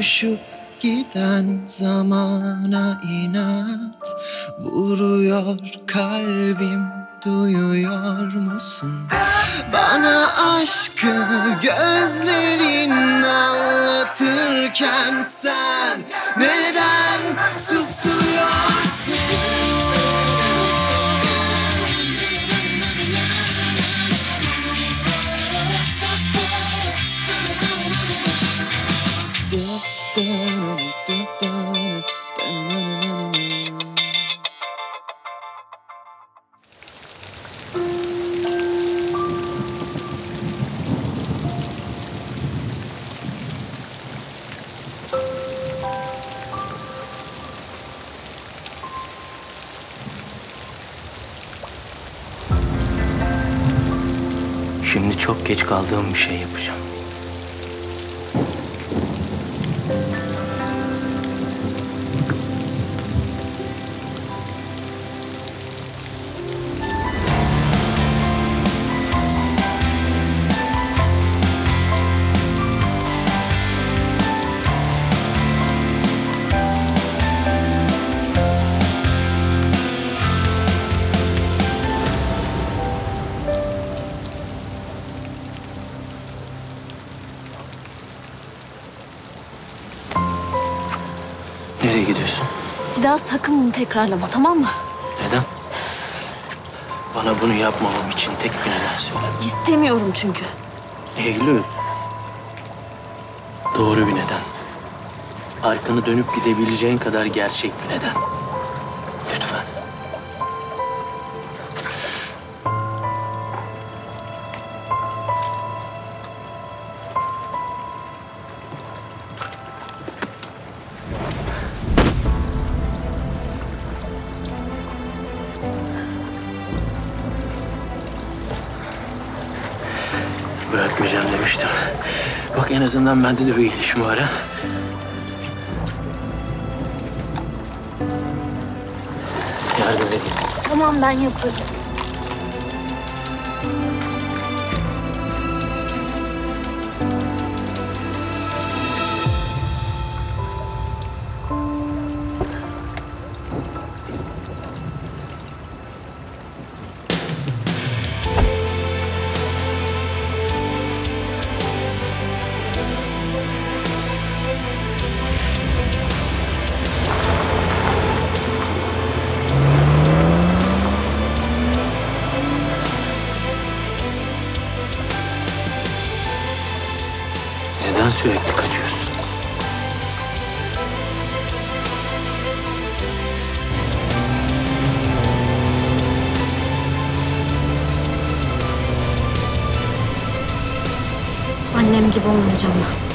Uçuşup giden zamana inat Vuruyor kalbim duyuyor musun? Bana aşkı gözlerin anlatırken sen neden susuyorsun? Geç kaldığım bir şey yapacağım. Bunu tekrarlama tamam mı? Neden? Bana bunu yapmamam için tek bir neden söyle. İstemiyorum çünkü. Eylül. Doğru bir neden. Arkanı dönüp gidebileceğin kadar gerçek bir neden. Azından bende de bir gelişme var ha. Yardım edeyim. Tamam ben yaparım. Gibi olmayacağım ben.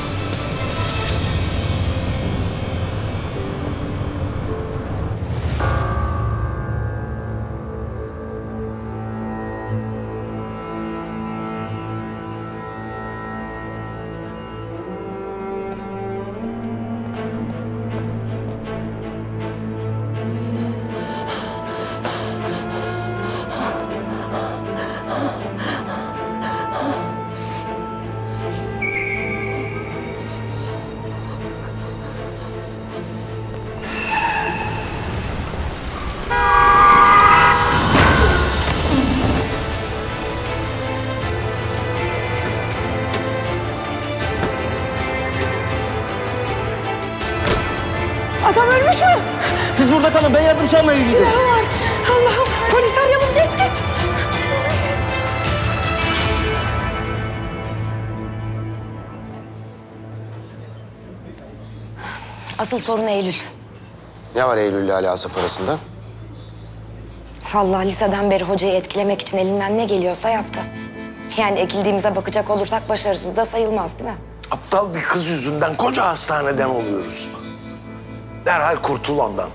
Ne var? Allah'ım polis arayalım geç geç. Asıl sorun Eylül. Ne var Eylül ile Ali Asaf arasında? Vallahi liseden beri hocayı etkilemek için elinden ne geliyorsa yaptı. Yani ekildiğimize bakacak olursak başarısız da sayılmaz değil mi? Aptal bir kız yüzünden koca hastaneden oluyoruz. Derhal kurtul ondan.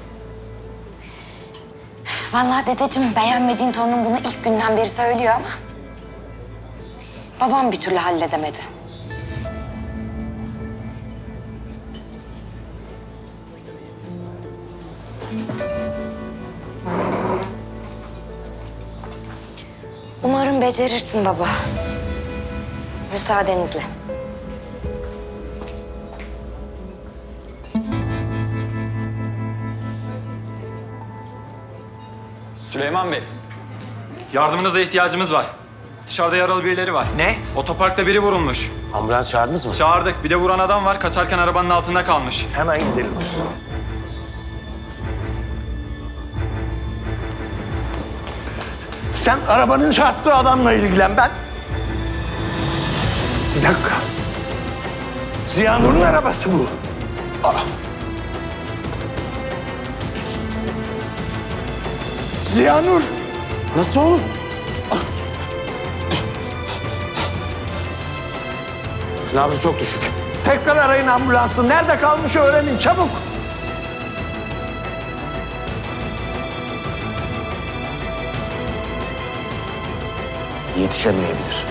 Vallahi dedeciğim beğenmediğin torunun bunu ilk günden beri söylüyor ama... ...babam bir türlü halledemedi. Umarım becerirsin baba. Müsaadenizle. Süleyman Bey. Yardımınıza ihtiyacımız var. Dışarıda yaralı birileri var. Ne? Otoparkta biri vurulmuş. Ambulans çağırdınız mı? Çağırdık. Bir de vuran adam var. Kaçarken arabanın altında kalmış. Hemen gidelim. Sen arabanın çarptığı adamla ilgilen ben. Bir dakika. Ziyanur'un arabası bu. Aa. Ziyanur. Nasıl olur? Nabzı çok düşük. Tekrar arayın ambulansı. Nerede kalmış öğrenin çabuk. Yetişemeyebilir.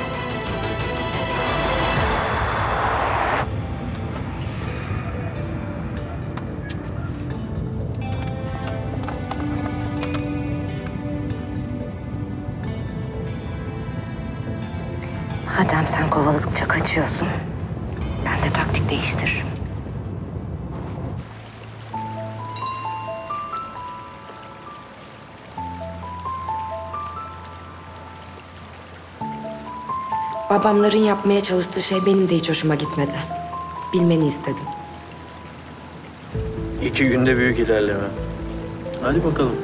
Babamların yapmaya çalıştığı şey benim de hiç hoşuma gitmedi. Bilmeni istedim. İki günde büyük ilerleme. Hadi bakalım.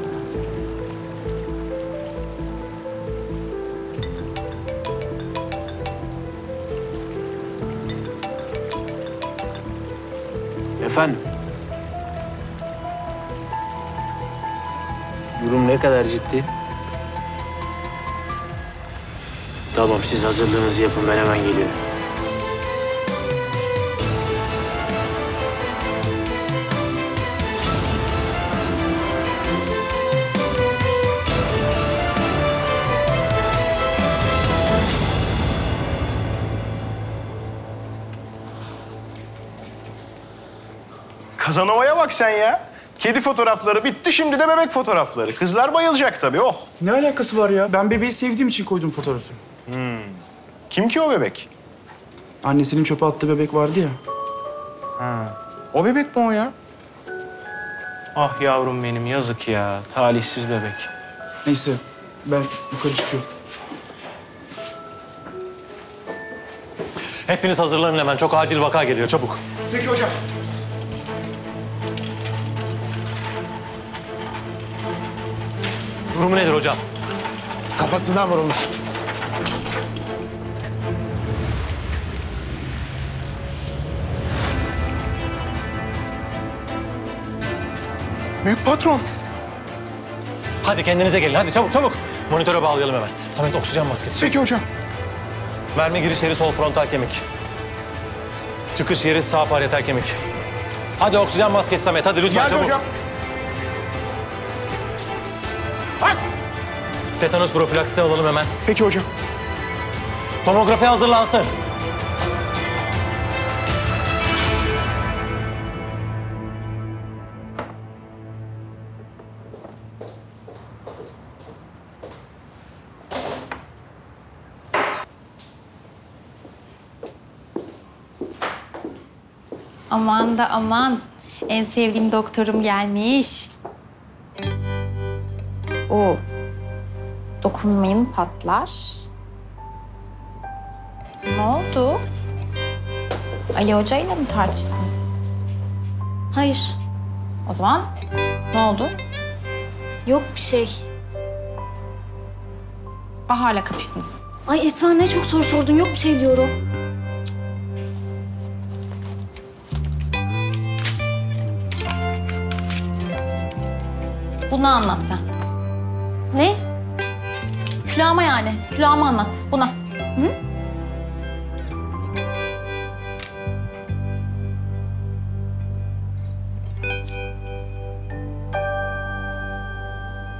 Efendim? Durum ne kadar ciddi? Tamam siz hazırlığınızı yapın ben hemen geliyorum. Kazanova'ya bak sen ya. Kedi fotoğrafları bitti, şimdi de bebek fotoğrafları. Kızlar bayılacak tabii, oh. Ne alakası var ya? Ben bebeği sevdiğim için koydum fotoğrafı. Kim ki o bebek? Annesinin çöpe attığı bebek vardı ya. O bebek mi o ya? Ah yavrum benim, yazık ya. Talihsiz bebek. Neyse ben yukarı çıkıyorum. Hepiniz hazırlanın hemen. Çok acil vaka geliyor. Çabuk. Peki hocam. Durumu nedir hocam? Kafasından vurulmuş. Büyük patron. Hadi kendinize gelin. Hadi çabuk çabuk. Monitöre bağlayalım hemen. Samet oksijen maskesi. Peki hocam. Verme giriş yeri sol frontal kemik. Çıkış yeri sağ parietal kemik. Hadi oksijen maskesi Samet. Hadi lütfen Geldi çabuk. hocam. Bak. Tetanos profilaksisi alalım hemen. Peki hocam. Tomografi hazırlansın. Aman da aman. En sevdiğim doktorum gelmiş. O dokunmayın patlar. Ne oldu? Ali Hoca ile mi tartıştınız? Hayır. O zaman ne oldu? Yok bir şey. Bahar'la kapıştınız. Ay Esma ne çok soru sordun. Yok bir şey diyorum. Bunu anlat sen. Ne? Külahıma yani. Külahıma anlat. Buna. Hı?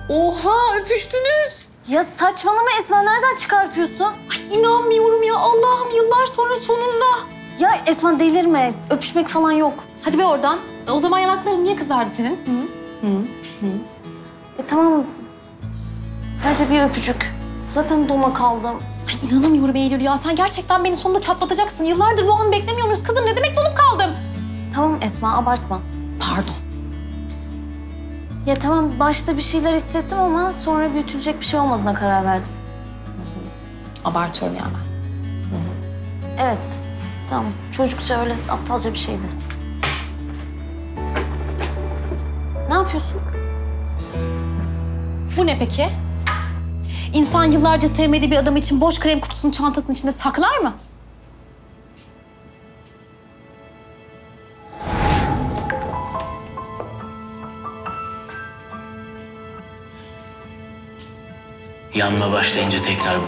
Oha öpüştünüz. Ya saçmalama Esma nereden çıkartıyorsun? Ay inanmıyorum ya Allah'ım yıllar sonra sonunda. Ya Esma delirme. Öpüşmek falan yok. Hadi be oradan. O zaman yanakların niye kızardı senin? Hı? E tamam. Sadece bir öpücük. Zaten dona kaldım. Ay inanamıyorum Eylül ya. Sen gerçekten beni sonunda çatlatacaksın. Yıllardır bu anı beklemiyor muyuz? Kızım ne demek donup kaldım? Tamam Esma abartma. Pardon. Ya tamam başta bir şeyler hissettim ama sonra büyütülecek bir şey olmadığına karar verdim. Abartıyorum yani ben. Evet. Tamam. Çocukça öyle aptalca bir şeydi. Ne yapıyorsun? Bu ne peki? İnsan yıllarca sevmediği bir adam için boş krem kutusunu çantasının içinde saklar mı? Yanma başlayınca tekrar bunu.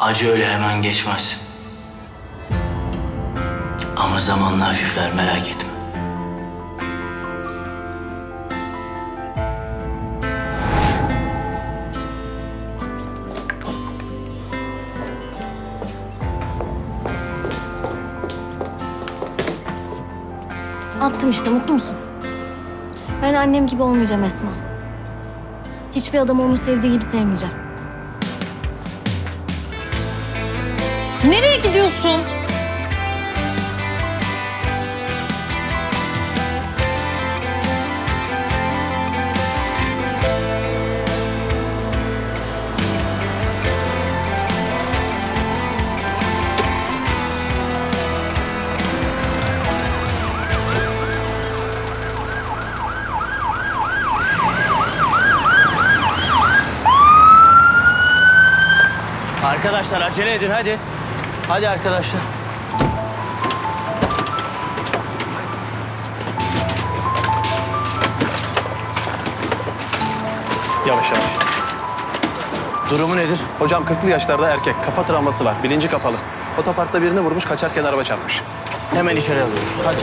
Acı öyle hemen geçmez. Ama zamanla hafifler merak etme. Attım işte. Mutlu musun? Ben annem gibi olmayacağım Esma. Hiçbir adamı onu sevdiği gibi sevmeyeceğim. Nereye gidiyorsun? Arkadaşlar acele edin hadi. Hadi arkadaşlar. Yavaş yavaş. Durumu nedir? Hocam 40'lı yaşlarda erkek. Kafa travması var. Bilinci kapalı. Otoparkta birini vurmuş, kaçarken araba çarpmış. Hemen içeri alıyoruz. Hadi.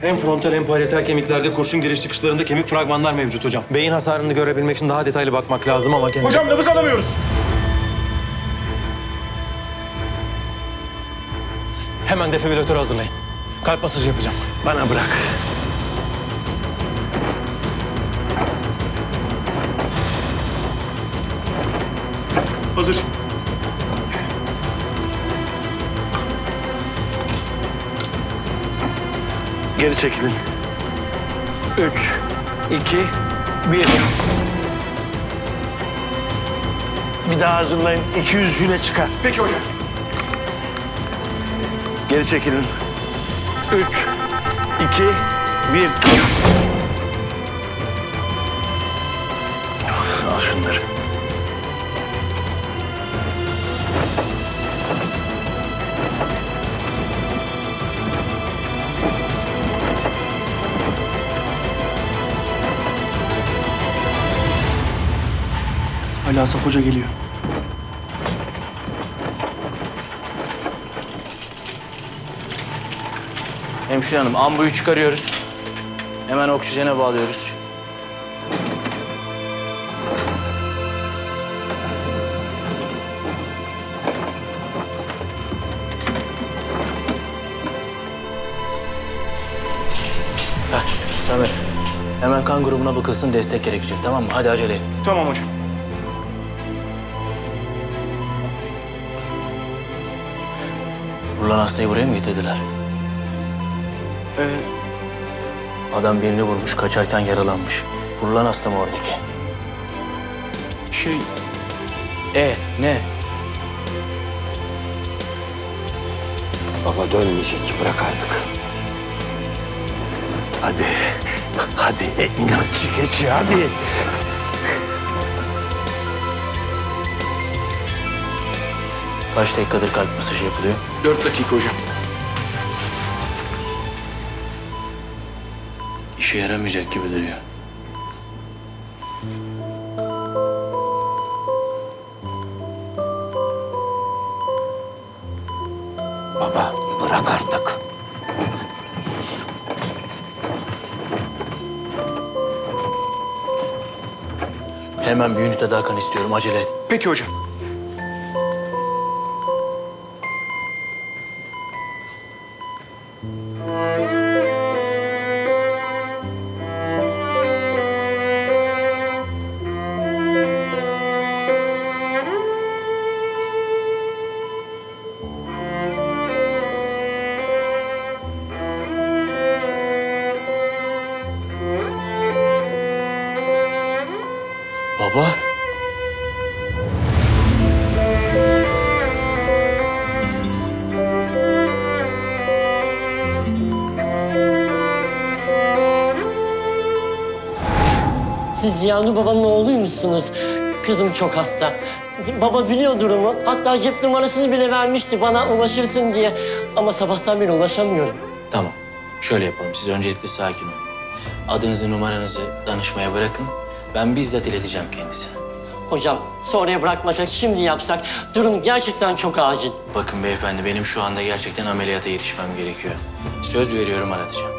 Hem frontal hem parietal kemiklerde kurşun giriş çıkışlarında kemik fragmanlar mevcut hocam. Beyin hasarını görebilmek için daha detaylı bakmak lazım ama kendi... Hocam nabız alamıyoruz. Hemen defibrilatörü hazırlayın. Kalp masajı yapacağım. Bana bırak. Hazır. Geri çekilin. Üç, iki, bir. Bir daha hazırlayın. 200 jüle çıkar. Peki hocam. Geri çekilin. Üç, iki, bir. Ali Asaf Hoca geliyor. Hemşire hanım ambuyu çıkarıyoruz. Hemen oksijene bağlıyoruz. Heh, Samet. Hemen kan grubuna bakılsın destek gerekecek tamam mı? Hadi acele et. Tamam hocam. Hastayı buraya mı getirdiler? Ee, Adam birini vurmuş, kaçarken yaralanmış. Vurulan hasta mı oradaki? şey E ne? Baba dönmeyecek. Bırak artık. Hadi. Hadi e, inatçı keçi hadi. Kaç dakikadır kalp masajı yapılıyor? dört dakika hocam. İşe yaramayacak gibi duruyor. Baba bırak artık. Hemen bir ünite daha kan istiyorum. Acele et. Peki hocam. Oğluymuşsunuz. Kızım çok hasta. Baba biliyor durumu. Hatta cep numarasını bile vermişti bana ulaşırsın diye. Ama sabahtan beri ulaşamıyorum. Tamam. Şöyle yapalım. Siz öncelikle sakin olun. Adınızı, numaranızı danışmaya bırakın. Ben bizzat ileteceğim kendisine. Hocam sonraya bırakmasak şimdi yapsak durum gerçekten çok acil. Bakın beyefendi benim şu anda gerçekten ameliyata yetişmem gerekiyor. Söz veriyorum aratacağım.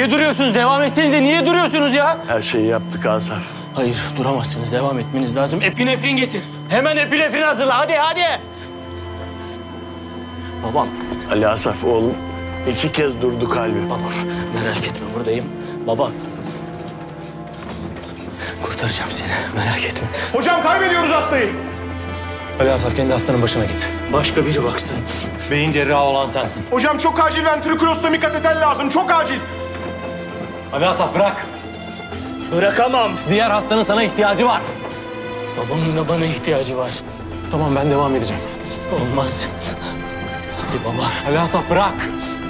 Niye duruyorsunuz? Devam etseniz de niye duruyorsunuz ya? Her şeyi yaptık Asaf. Hayır duramazsınız. Devam etmeniz lazım. Epinefrin getir. Hemen epinefrin hazırla. Hadi hadi. Babam. Ali Asaf oğlum iki kez durdu kalbi. Babam merak etme buradayım. Baba. Kurtaracağım seni. Merak etme. Hocam kaybediyoruz hastayı. Ali Asaf kendi hastanın başına git. Başka biri baksın. Beyin cerrahı olan sensin. Hocam çok acil ventrikülostomi kateter lazım. Çok acil. Ali Asaf bırak. Bırakamam. Diğer hastanın sana ihtiyacı var. Babamın da bana ihtiyacı var. Tamam ben devam edeceğim. Olmaz. Hadi baba. Ali Asaf bırak.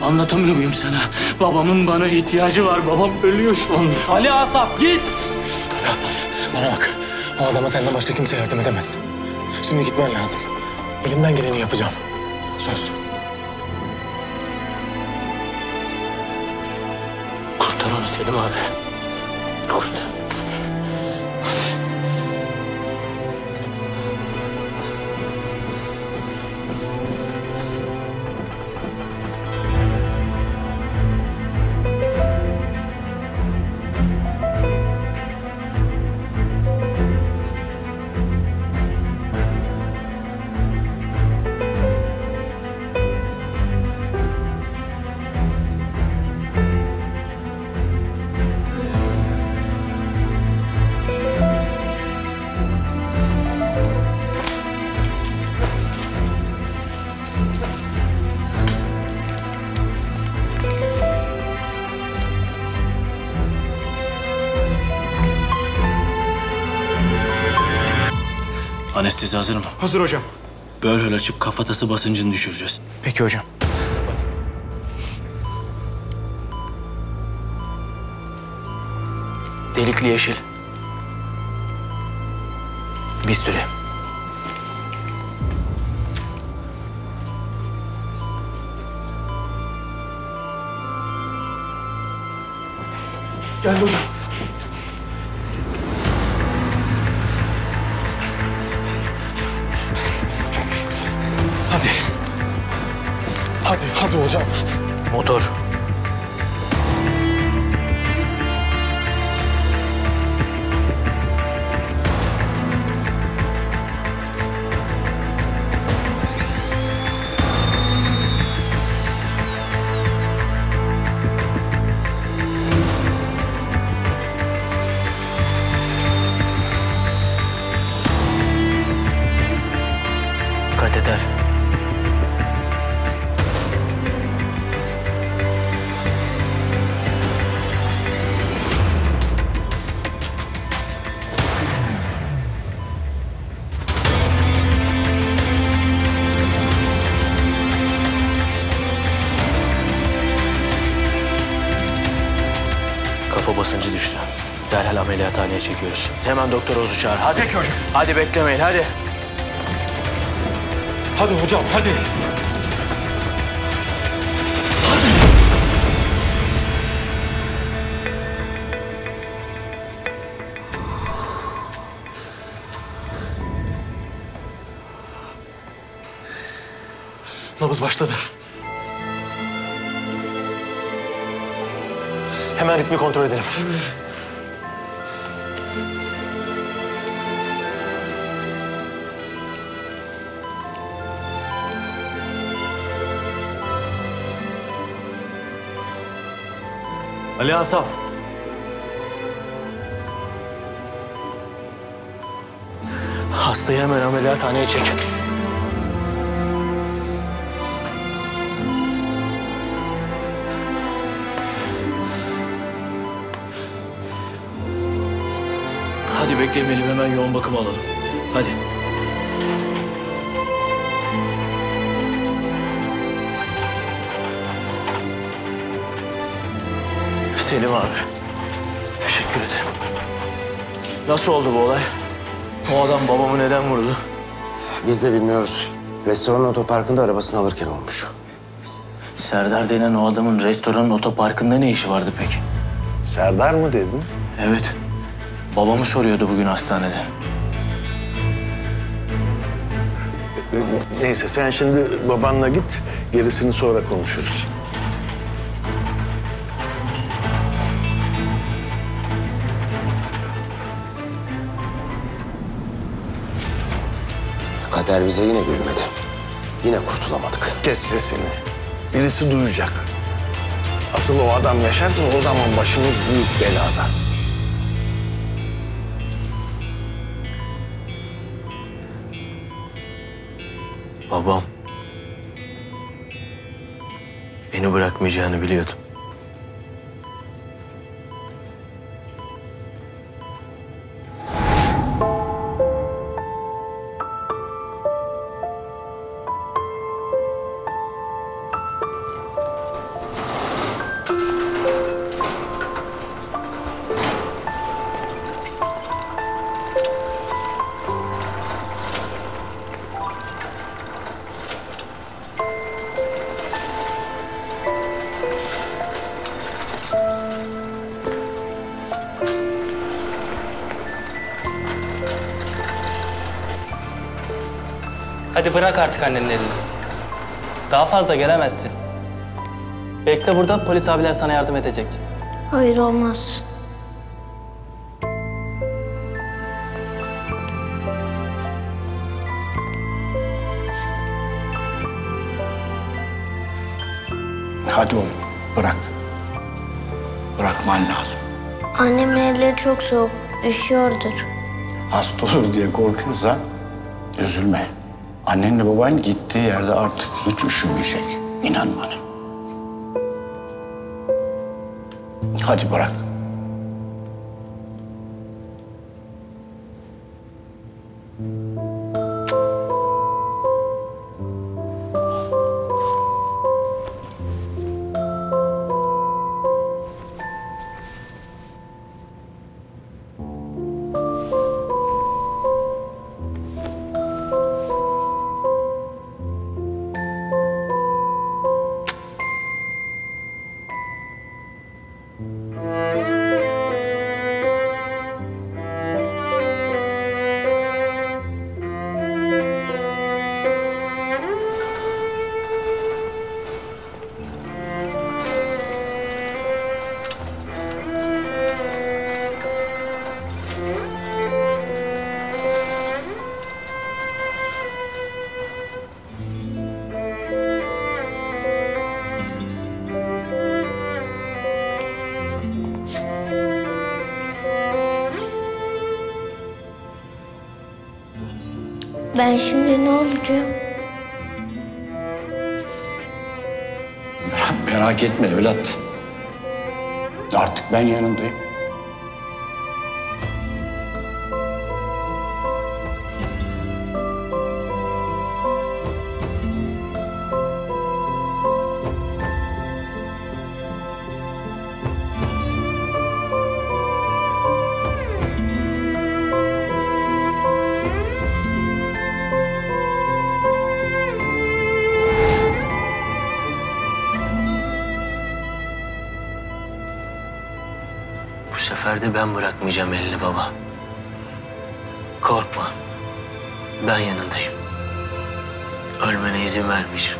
Anlatamıyor muyum sana? Babamın bana ihtiyacı var. Babam ölüyor şu anda. Ali Asaf git. Ali Asaf bana bak. O adama senden başka kimse yardım edemez. Şimdi gitmen lazım. Elimden geleni yapacağım. Söz. Selim abi. Kurtar. Anestezi hazır mı? Hazır hocam. Böyle açıp kafatası basıncını düşüreceğiz. Peki hocam. Delikli yeşil. Bir süre. Geldi hocam. Ameliyathaneye çekiyoruz. Hemen doktor Oz'u çağır. Hadi. Peki hocam. Hadi beklemeyin hadi. Hadi hocam, hadi. Nabız başladı. Hemen ritmi kontrol edelim. Ali Asaf. Hastayı hemen ameliyathaneye çek. Hadi beklemeyelim hemen yoğun bakım alalım. Hadi. Selim abi. Teşekkür ederim. Nasıl oldu bu olay? O adam babamı neden vurdu? Biz de bilmiyoruz. Restoran otoparkında arabasını alırken olmuş. Serdar denen o adamın restoranın otoparkında ne işi vardı peki? Serdar mı dedin? Evet. Babamı soruyordu bugün hastanede. Neyse sen şimdi babanla git. Gerisini sonra konuşuruz. Kader bize yine gülmedi. Yine kurtulamadık. Kes sesini. Birisi duyacak. Asıl o adam yaşarsa o zaman başımız büyük belada. Babam. Beni bırakmayacağını biliyordum. Hadi bırak artık annenin elini. Daha fazla gelemezsin. Bekle burada, polis abiler sana yardım edecek. Hayır olmaz. Hadi oğlum bırak. Bırakman lazım. Annemin elleri çok soğuk. Üşüyordur. Hasta olur diye korkuyorsan üzülme. Annenle baban gittiği yerde artık hiç üşümeyecek. İnan bana. Hadi bırak. Merak etme evlat. Artık ben yanındayım. Ben bırakmayacağım elini baba. Korkma. Ben yanındayım. Ölmene izin vermeyeceğim.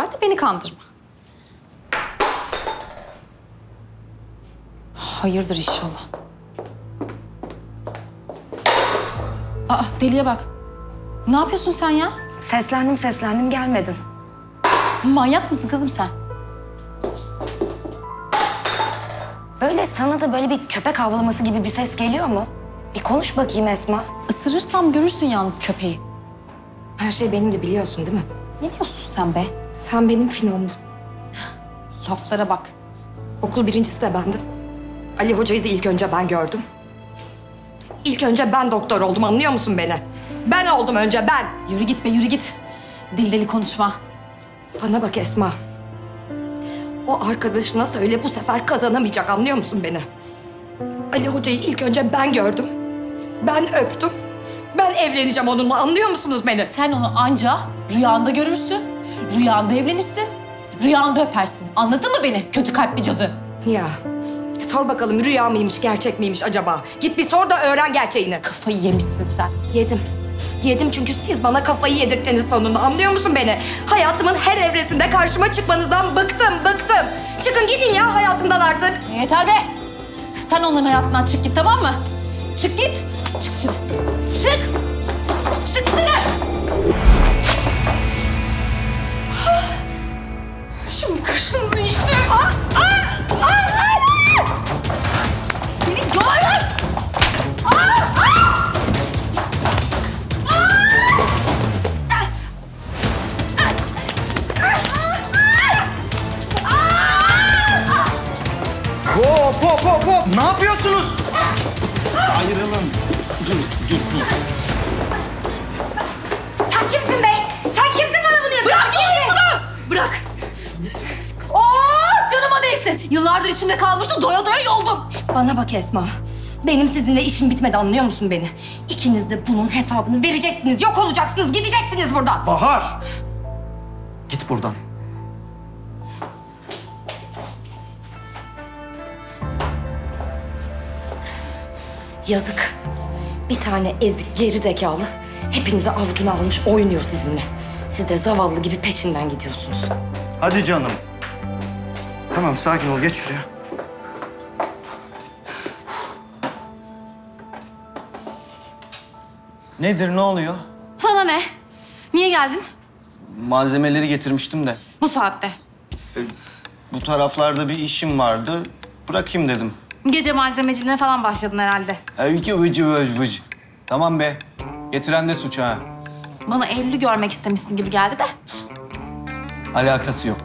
De beni kandırma. Hayırdır inşallah. Aa deliye bak. Ne yapıyorsun sen ya? Seslendim seslendim gelmedin. Manyak mısın kızım sen? Böyle sana da böyle bir köpek havlaması gibi bir ses geliyor mu? Bir konuş bakayım Esma. Isırırsam görürsün yalnız köpeği. Her şey benim de biliyorsun değil mi? Ne diyorsun sen be? Sen benim finomdun. Laflara bak. Okul birincisi de bendim. Ali Hoca'yı da ilk önce ben gördüm. İlk önce ben doktor oldum anlıyor musun beni? Ben oldum önce ben. Yürü git be yürü git. Deli deli konuşma. Bana bak Esma. O arkadaşına söyle bu sefer kazanamayacak anlıyor musun beni? Ali Hoca'yı ilk önce ben gördüm. Ben öptüm. Ben evleneceğim onunla anlıyor musunuz beni? Sen onu anca rüyanda görürsün. Rüyanda evlenirsin. Rüyanda öpersin. Anladın mı beni kötü kalpli cadı? Ya sor bakalım rüya mıymış gerçek miymiş acaba? Git bir sor da öğren gerçeğini. Kafayı yemişsin sen. Yedim. Yedim çünkü siz bana kafayı yedirttiniz sonunda anlıyor musun beni? Hayatımın her evresinde karşıma çıkmanızdan bıktım bıktım. Çıkın gidin ya hayatımdan artık. Yeter be. Sen onların hayatından çık git tamam mı? Çık git. Çık dışarı. Çık. Çık dışarı. Şimdi kaşındı işte. Aa, aa, aa, aa. Seni yolarım. Aa, aa. Hop hop hop hop. Ne yapıyorsunuz? Ayrılın. Dur dur dur. Sen kimsin be? Sen kimsin bana bunu yapıyorsun? Bırak sana. Bırak. Değsin. Yıllardır içimde kalmıştı. Doya doya yoldum. Bana bak Esma. Benim sizinle işim bitmedi anlıyor musun beni? İkiniz de bunun hesabını vereceksiniz. Yok olacaksınız. Gideceksiniz buradan. Bahar. Git buradan. Yazık. Bir tane ezik geri zekalı hepinizi avucuna almış oynuyor sizinle. Siz de zavallı gibi peşinden gidiyorsunuz. Hadi canım. Tamam sakin ol geç şuraya. Nedir ne oluyor? Sana ne? Niye geldin Malzemeleri getirmiştim de. bu saatte? Bu taraflarda bir işim vardı. Bırakayım dedim. Gece malzemeciliğine falan başladın herhalde. Evki vıcı vıcı vıcı. Tamam be. Getiren de suç ha. Bana Eylül'ü görmek istemişsin gibi geldi de. Alakası yok.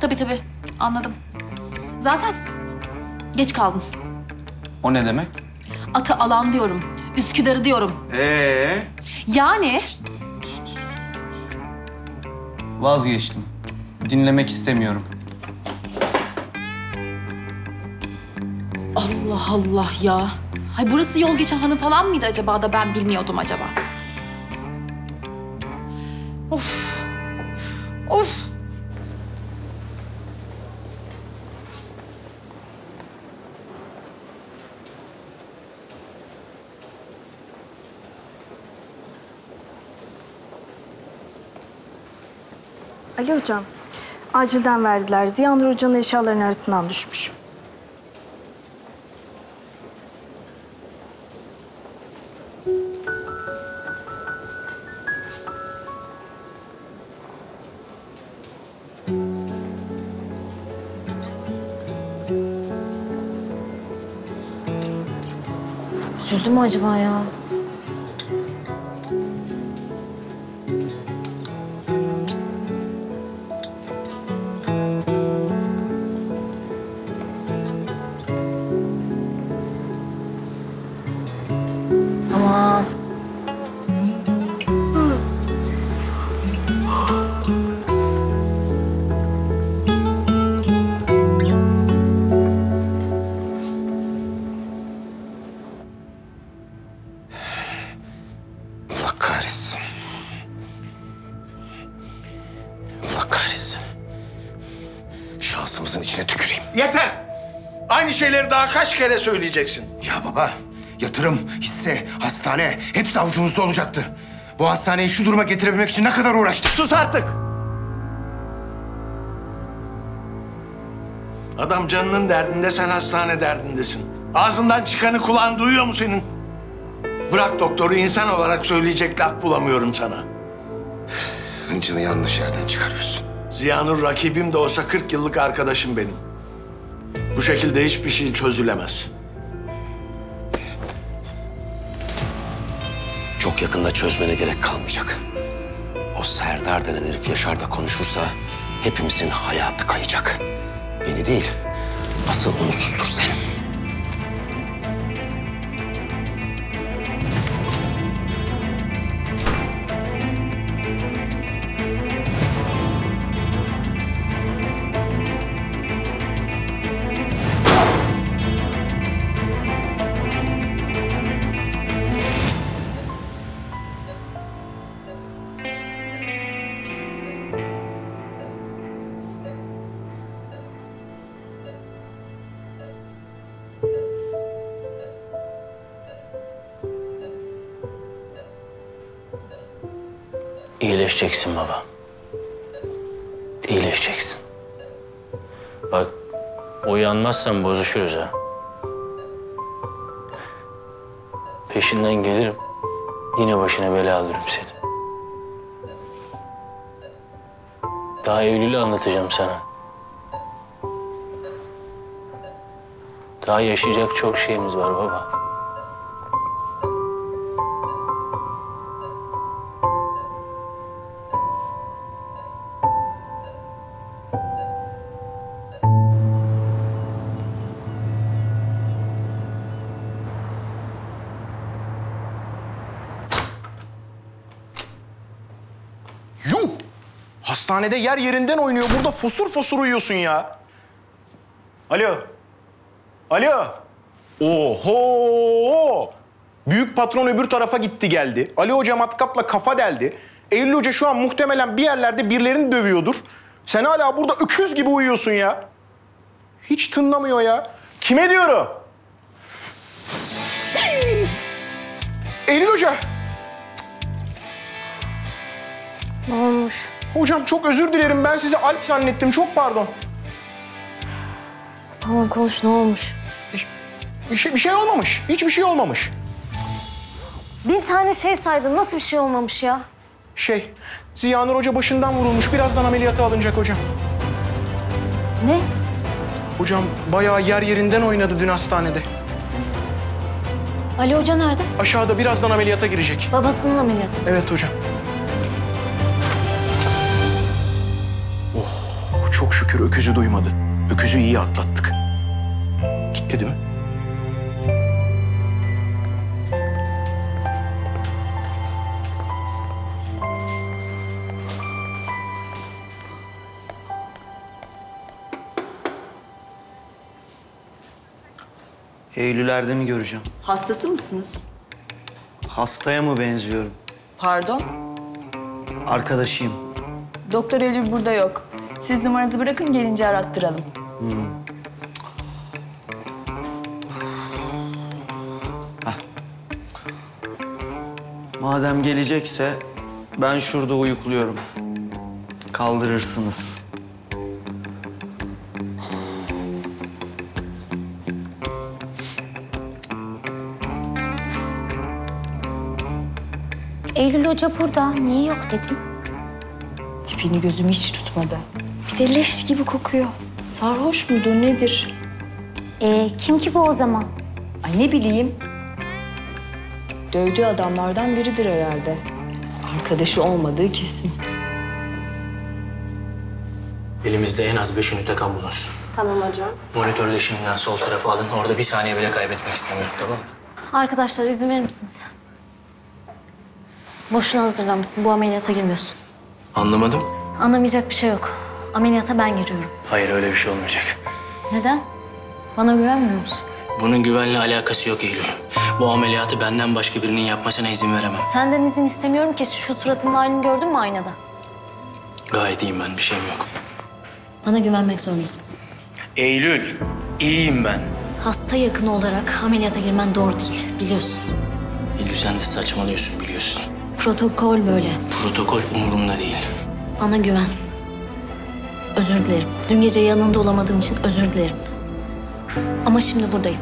Tabii tabii. Anladım. Zaten geç kaldın. O ne demek? Atı alan diyorum. Üsküdar'ı diyorum. Ee, Yani vazgeçtim. Dinlemek istemiyorum. Allah Allah ya. Hay burası yol geçen hanım falan mıydı acaba da ben bilmiyordum acaba? Of. Ali hocam, acilden verdiler. Ziya Nur hocanın eşyalarının arasından düşmüş. Üzüldü mü acaba ya? Kere söyleyeceksin? Ya baba, yatırım, hisse, hastane hepsi avucumuzda olacaktı. Bu hastaneyi şu duruma getirebilmek için ne kadar uğraştık. Sus artık! Adam canının derdinde, sen hastane derdindesin. Ağzından çıkanı kulağın duyuyor mu senin? Bırak doktoru, insan olarak söyleyecek laf bulamıyorum sana. Hıncını yanlış yerden çıkarıyorsun. Ziya'nın rakibim de olsa 40 yıllık arkadaşım benim. Bu şekilde hiçbir şey çözülemez. Çok yakında çözmene gerek kalmayacak. O Serdar denen herif Yaşar da konuşursa hepimizin hayatı kayacak. Beni değil, asıl onu sustur sen. İyileşeceksin baba. İyileşeceksin. Bak uyanmazsan bozuşuruz ha. Peşinden gelirim. Yine başına bela alırım seni. Daha Eylül'ü anlatacağım sana. Daha yaşayacak çok şeyimiz var baba. Hastanede yer yerinden oynuyor. Burada fosur fosur uyuyorsun ya. Alo. Alo. Oho! Büyük patron öbür tarafa gitti geldi. Ali Hoca matkapla kafa deldi. Eylül Hoca şu an muhtemelen bir yerlerde birilerini dövüyordur. Sen hala burada öküz gibi uyuyorsun ya. Hiç tınlamıyor ya. Kime diyorum? Eylül Hoca. Ne olmuş? Hocam çok özür dilerim. Ben sizi Alp zannettim. Çok pardon. Tamam konuş ne olmuş? Bir şey, bir şey olmamış. Hiçbir şey olmamış. Bir tane şey saydın nasıl bir şey olmamış ya? Şey, Ziyanur Hoca başından vurulmuş. Birazdan ameliyata alınacak hocam. Ne? Hocam bayağı yer yerinden oynadı dün hastanede. Ali Hoca nerede? Aşağıda birazdan ameliyata girecek. Babasının ameliyatı. Evet hocam. Şükür öküzü duymadı. Öküzü iyi atlattık. Gitti değil mi? Eylül Erdem'i göreceğim. Hastası mısınız? Hastaya mı benziyorum? Pardon? Arkadaşıyım. Doktor Eylül burada yok. Siz numaranızı bırakın gelince arattıralım. Hmm. Madem gelecekse ben şurada uyukluyorum. Kaldırırsınız. Eylül Hoca burada. Niye yok dedim? Tipini gözüm hiç tutmadı. De leş gibi kokuyor. Sarhoş mudur nedir? Ee, kim ki bu o zaman? Ay ne bileyim. Dövdüğü adamlardan biridir herhalde. Arkadaşı olmadığı kesin. Elimizde en az beş ünite kan bulunsun. Tamam hocam. Monitörle şimdiden sol tarafa alın. Orada bir saniye bile kaybetmek istemiyorum tamam mı? Arkadaşlar izin verir misiniz? Boşuna hazırlanmışsın. Bu ameliyata girmiyorsun. Anlamadım. Anlamayacak bir şey yok. Ameliyata ben giriyorum. Hayır öyle bir şey olmayacak. Neden? Bana güvenmiyor musun? Bunun güvenle alakası yok Eylül. Bu ameliyatı benden başka birinin yapmasına izin veremem. Senden izin istemiyorum ki. Şu suratının halini gördün mü aynada? Gayet iyiyim ben bir şeyim yok. Bana güvenmek zorundasın. Eylül, iyiyim ben. Hasta yakını olarak ameliyata girmen doğru değil. Biliyorsun. Eylül sen de saçmalıyorsun biliyorsun. Protokol böyle. Protokol umurumda değil. Bana güven. Özür dilerim. Dün gece yanında olamadığım için özür dilerim. Ama şimdi buradayım.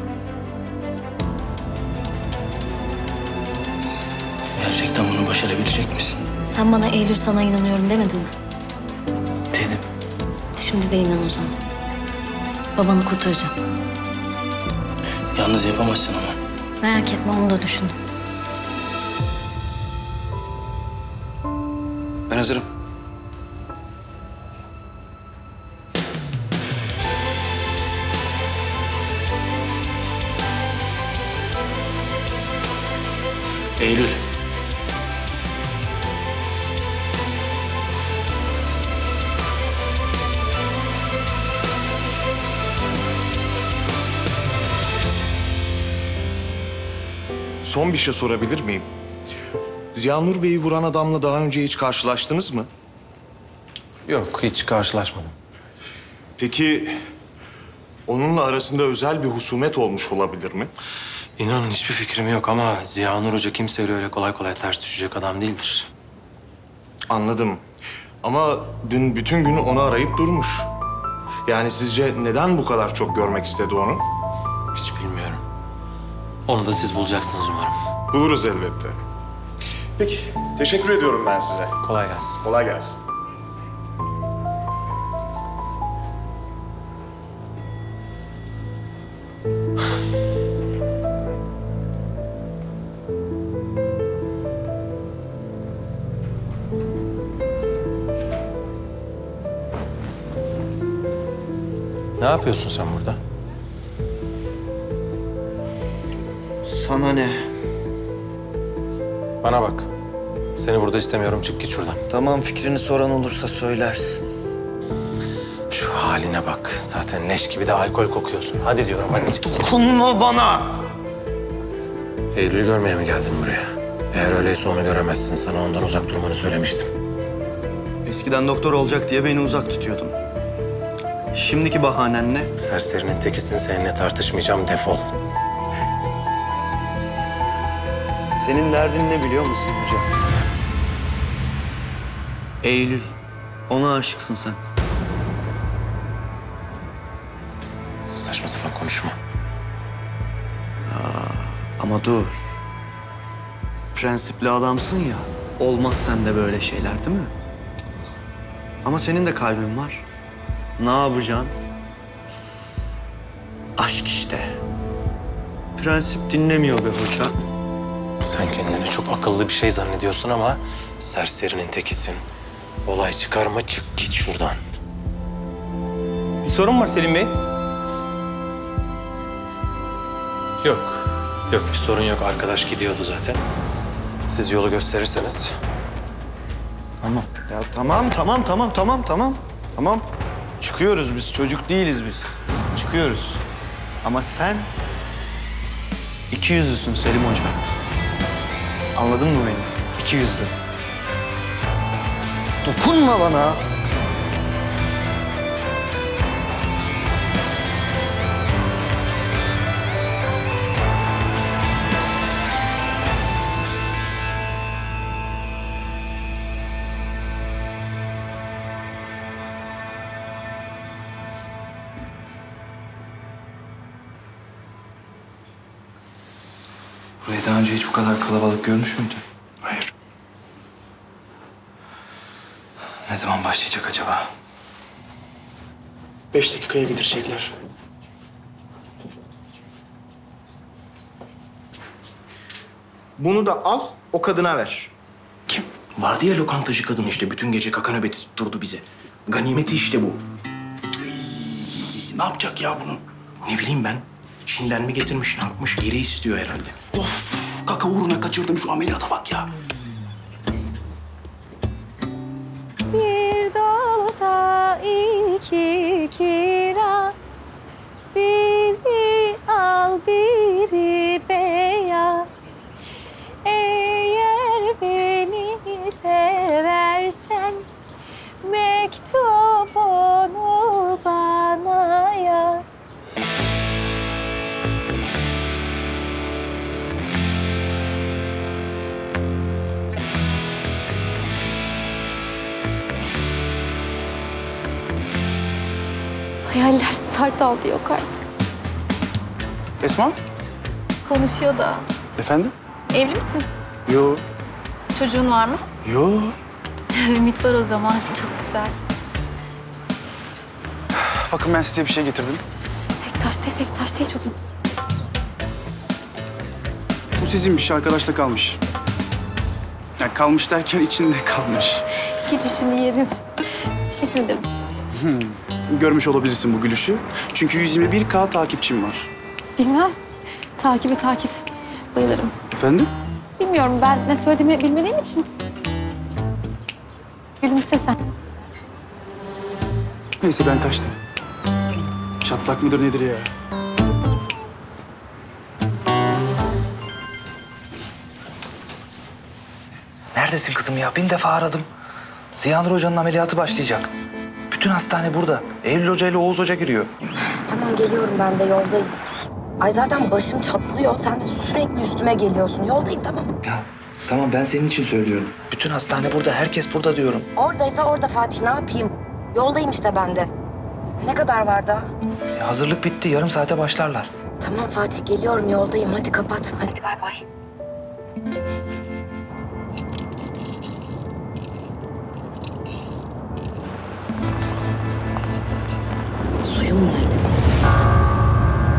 Gerçekten bunu başarabilecek misin? Sen bana Eylül sana inanıyorum demedin mi? Dedim. Şimdi de inan o zaman. Babanı kurtaracağım. Yalnız yapamazsın ama. Merak etme onu da düşündüm. Ben hazırım. Son bir şey sorabilir miyim? Ziyanur Bey'i vuran adamla daha önce hiç karşılaştınız mı? Yok, hiç karşılaşmadım. Peki onunla arasında özel bir husumet olmuş olabilir mi? İnanın hiçbir fikrim yok ama Ziya Nur Hoca kimseyle öyle kolay kolay ters düşecek adam değildir. Anladım. Ama dün bütün günü onu arayıp durmuş. Yani sizce neden bu kadar çok görmek istedi onu? Hiç bilmiyorum. Onu da siz bulacaksınız umarım. Buluruz elbette. Peki, teşekkür ediyorum ben size. Kolay gelsin. Kolay gelsin. Ne yapıyorsun sen burada? Sana ne? Bana bak. Seni burada istemiyorum. Çık git şuradan. Tamam fikrini soran olursa söylersin. Şu haline bak. Zaten leş gibi de alkol kokuyorsun. Hadi diyorum hadi. Dokunma bana! Eylül'ü görmeye mi geldin buraya? Eğer öyleyse onu göremezsin. Sana ondan uzak durmanı söylemiştim. Eskiden doktor olacak diye beni uzak tutuyordun. Şimdiki bahanen ne? Serserinin tekisin seninle tartışmayacağım. Defol. Senin derdin ne biliyor musun hocam? Eylül. Ona aşıksın sen. Saçma sapan konuşma. Ama dur. Prensipli adamsın ya. Olmaz sende böyle şeyler değil mi? Ama senin de kalbin var. Ne yapacaksın? Aşk işte. Prensip dinlemiyor be hoca. Sen kendini çok akıllı bir şey zannediyorsun ama serserinin tekisin. Olay çıkarma çık git şuradan. Bir sorun var Selim Bey. Yok. Yok bir sorun yok. Arkadaş gidiyordu zaten. Siz yolu gösterirseniz. Tamam. Ya tamam, tamam, tamam, tamam, tamam. Tamam. Çıkıyoruz biz. Çocuk değiliz biz. Çıkıyoruz. Ama sen iki yüzlüsün Selim Hoca. Anladın mı beni? İki yüzlü. Dokunma bana. Kadar kalabalık görmüş müydün? Hayır. Ne zaman başlayacak acaba? Beş dakikaya getirecekler. Bunu da al, o kadına ver. Kim? Vardı ya lokantacı kadın işte bütün gece kaka nöbeti tutturdu bize. Ganimeti işte bu. Ay, ne yapacak ya bunu? Ne bileyim ben. Çin'den mi getirmiş ne yapmış geri istiyor herhalde. Of Kaka uğruna kaçırdım şu ameliyata bak ya. Bir dalda iki kiraz, biri al biri beyaz. Eğer beni seversen mektubunu Hayaller start aldı yok artık. Esma? Konuşuyor da. Efendim? Evli misin? Yo. Çocuğun var mı? Yo. Ümit var o zaman. Çok güzel. Bakın ben size bir şey getirdim. Tek taş değil, tek taş değil çözümüz. Bu sizinmiş, arkadaşta kalmış. Ya kalmış derken içinde kalmış. Gülüşünü yerim. Teşekkür ederim. Görmüş olabilirsin bu gülüşü. Çünkü 121K takipçim var. Bilmem. Takibi takip. Bayılırım. Efendim? Bilmiyorum ben ne söylediğimi bilmediğim için. Gülümse sen. Neyse ben kaçtım. Çatlak mıdır nedir ya? Neredesin kızım ya? Bin defa aradım. Ziyanur Hoca'nın ameliyatı başlayacak. Bütün hastane burada. Eylül Hoca ile Oğuz Hoca giriyor. Tamam geliyorum ben de yoldayım. Ay zaten başım çatlıyor. Sen de sürekli üstüme geliyorsun. Yoldayım tamam. Ya tamam ben senin için söylüyorum. Bütün hastane burada, herkes burada diyorum. Oradaysa orada Fatih ne yapayım? Yoldayım işte ben de. Ne kadar var daha? E, hazırlık bitti, yarım saate başlarlar. Tamam Fatih geliyorum yoldayım. Hadi kapat. Hadi bay bay.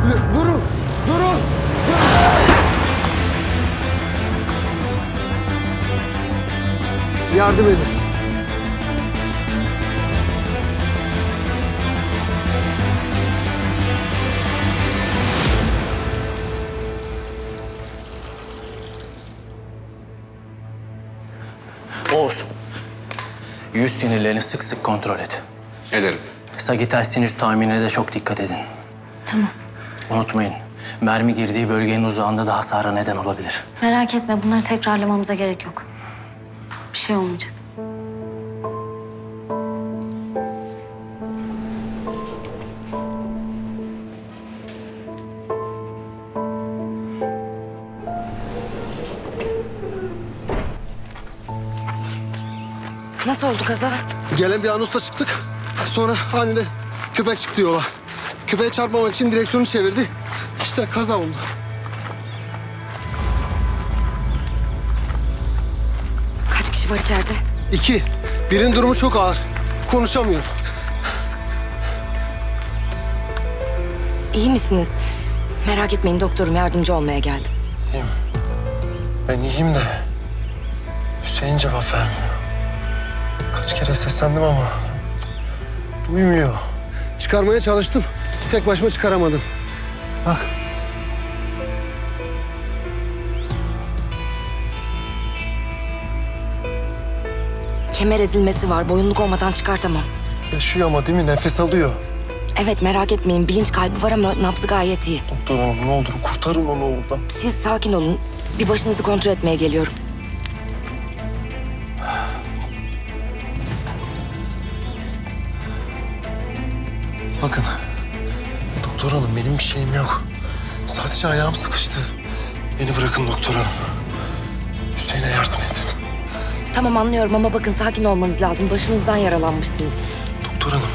Durun! Durun! Yardım edin. Oğuz. Yüz sinirlerini sık sık kontrol et. Ederim. Sagital sinüs tahminine de çok dikkat edin. Tamam. Unutmayın, mermi girdiği bölgenin uzağında da hasara neden olabilir. Merak etme bunları tekrarlamamıza gerek yok. Bir şey olmayacak. Nasıl oldu kaza? Gelen bir anusla çıktık. Sonra aniden köpek çıktı yola. Köpeğe çarpmamak için direksiyonu çevirdi. İşte kaza oldu. Kaç kişi var içeride? İki. Birinin durumu çok ağır. Konuşamıyor. İyi misiniz? Merak etmeyin doktorum yardımcı olmaya geldim. Ben iyiyim de Hüseyin cevap vermiyor. Kaç kere seslendim ama cık, duymuyor. Çıkarmaya çalıştım. Tek başıma çıkaramadım. Bak. Kemer ezilmesi var. Boyunluk olmadan çıkartamam. Yaşıyor ama değil mi? Nefes alıyor. Evet merak etmeyin. Bilinç kaybı var ama nabzı gayet iyi. Doktor hanım ne olur kurtarın onu oradan. Siz sakin olun. Bir başınızı kontrol etmeye geliyorum. Bakın. Bir şeyim yok. Sadece ayağım sıkıştı. Beni bırakın doktor hanım. Hüseyin'e yardım edin. Tamam anlıyorum ama bakın sakin olmanız lazım. Başınızdan yaralanmışsınız. Doktor hanım.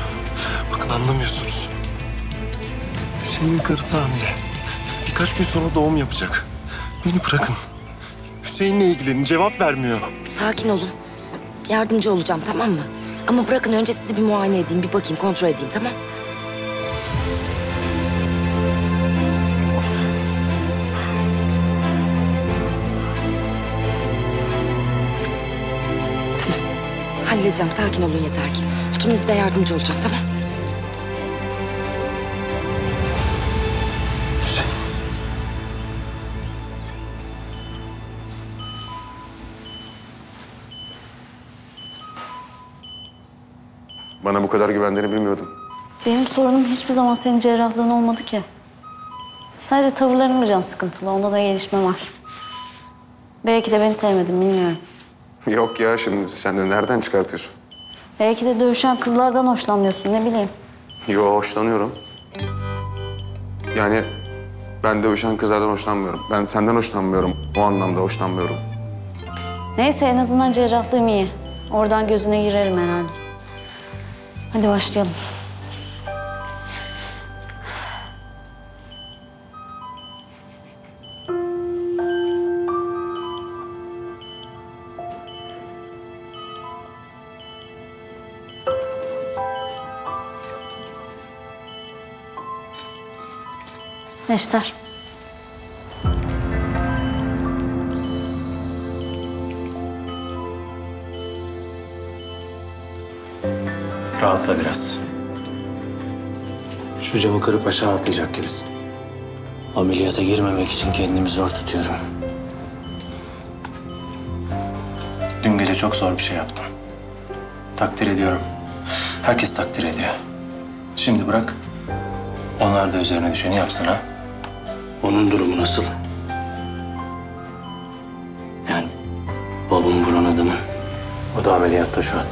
Bakın anlamıyorsunuz. Hüseyin'in karısı hamile. Birkaç gün sonra doğum yapacak. Beni bırakın. Hüseyin'le ilgilenin. Cevap vermiyor. Sakin olun. Yardımcı olacağım tamam mı? Ama bırakın önce sizi bir muayene edeyim, bir bakayım, kontrol edeyim tamam? Tamam. Halledeceğim. Sakin olun yeter ki. İkiniz de yardımcı olacağım tamam? Bana bu kadar güvendiğini bilmiyordum. Benim sorunum hiçbir zaman senin cerrahlığın olmadı ki. Sadece tavırların mı can sıkıntılı? Onda da gelişme var. Belki de beni sevmedin bilmiyorum. Yok ya şimdi sen de nereden çıkartıyorsun? Belki de dövüşen kızlardan hoşlanmıyorsun ne bileyim. Yo hoşlanıyorum. Yani ben dövüşen kızlardan hoşlanmıyorum. Ben senden hoşlanmıyorum. O anlamda hoşlanmıyorum. Neyse en azından cerrahlığım iyi. Oradan gözüne girerim herhalde. Hadi başlayalım. Neşter. Rahatla biraz. Şu camı kırıp aşağı atlayacak gibisin. Ameliyata girmemek için kendimi zor tutuyorum. Dün gece çok zor bir şey yaptın. Takdir ediyorum. Herkes takdir ediyor. Şimdi bırak. Onlar da üzerine düşeni yapsın ha. Onun durumu nasıl? Yani babamı vuran adamın. O da ameliyatta şu an.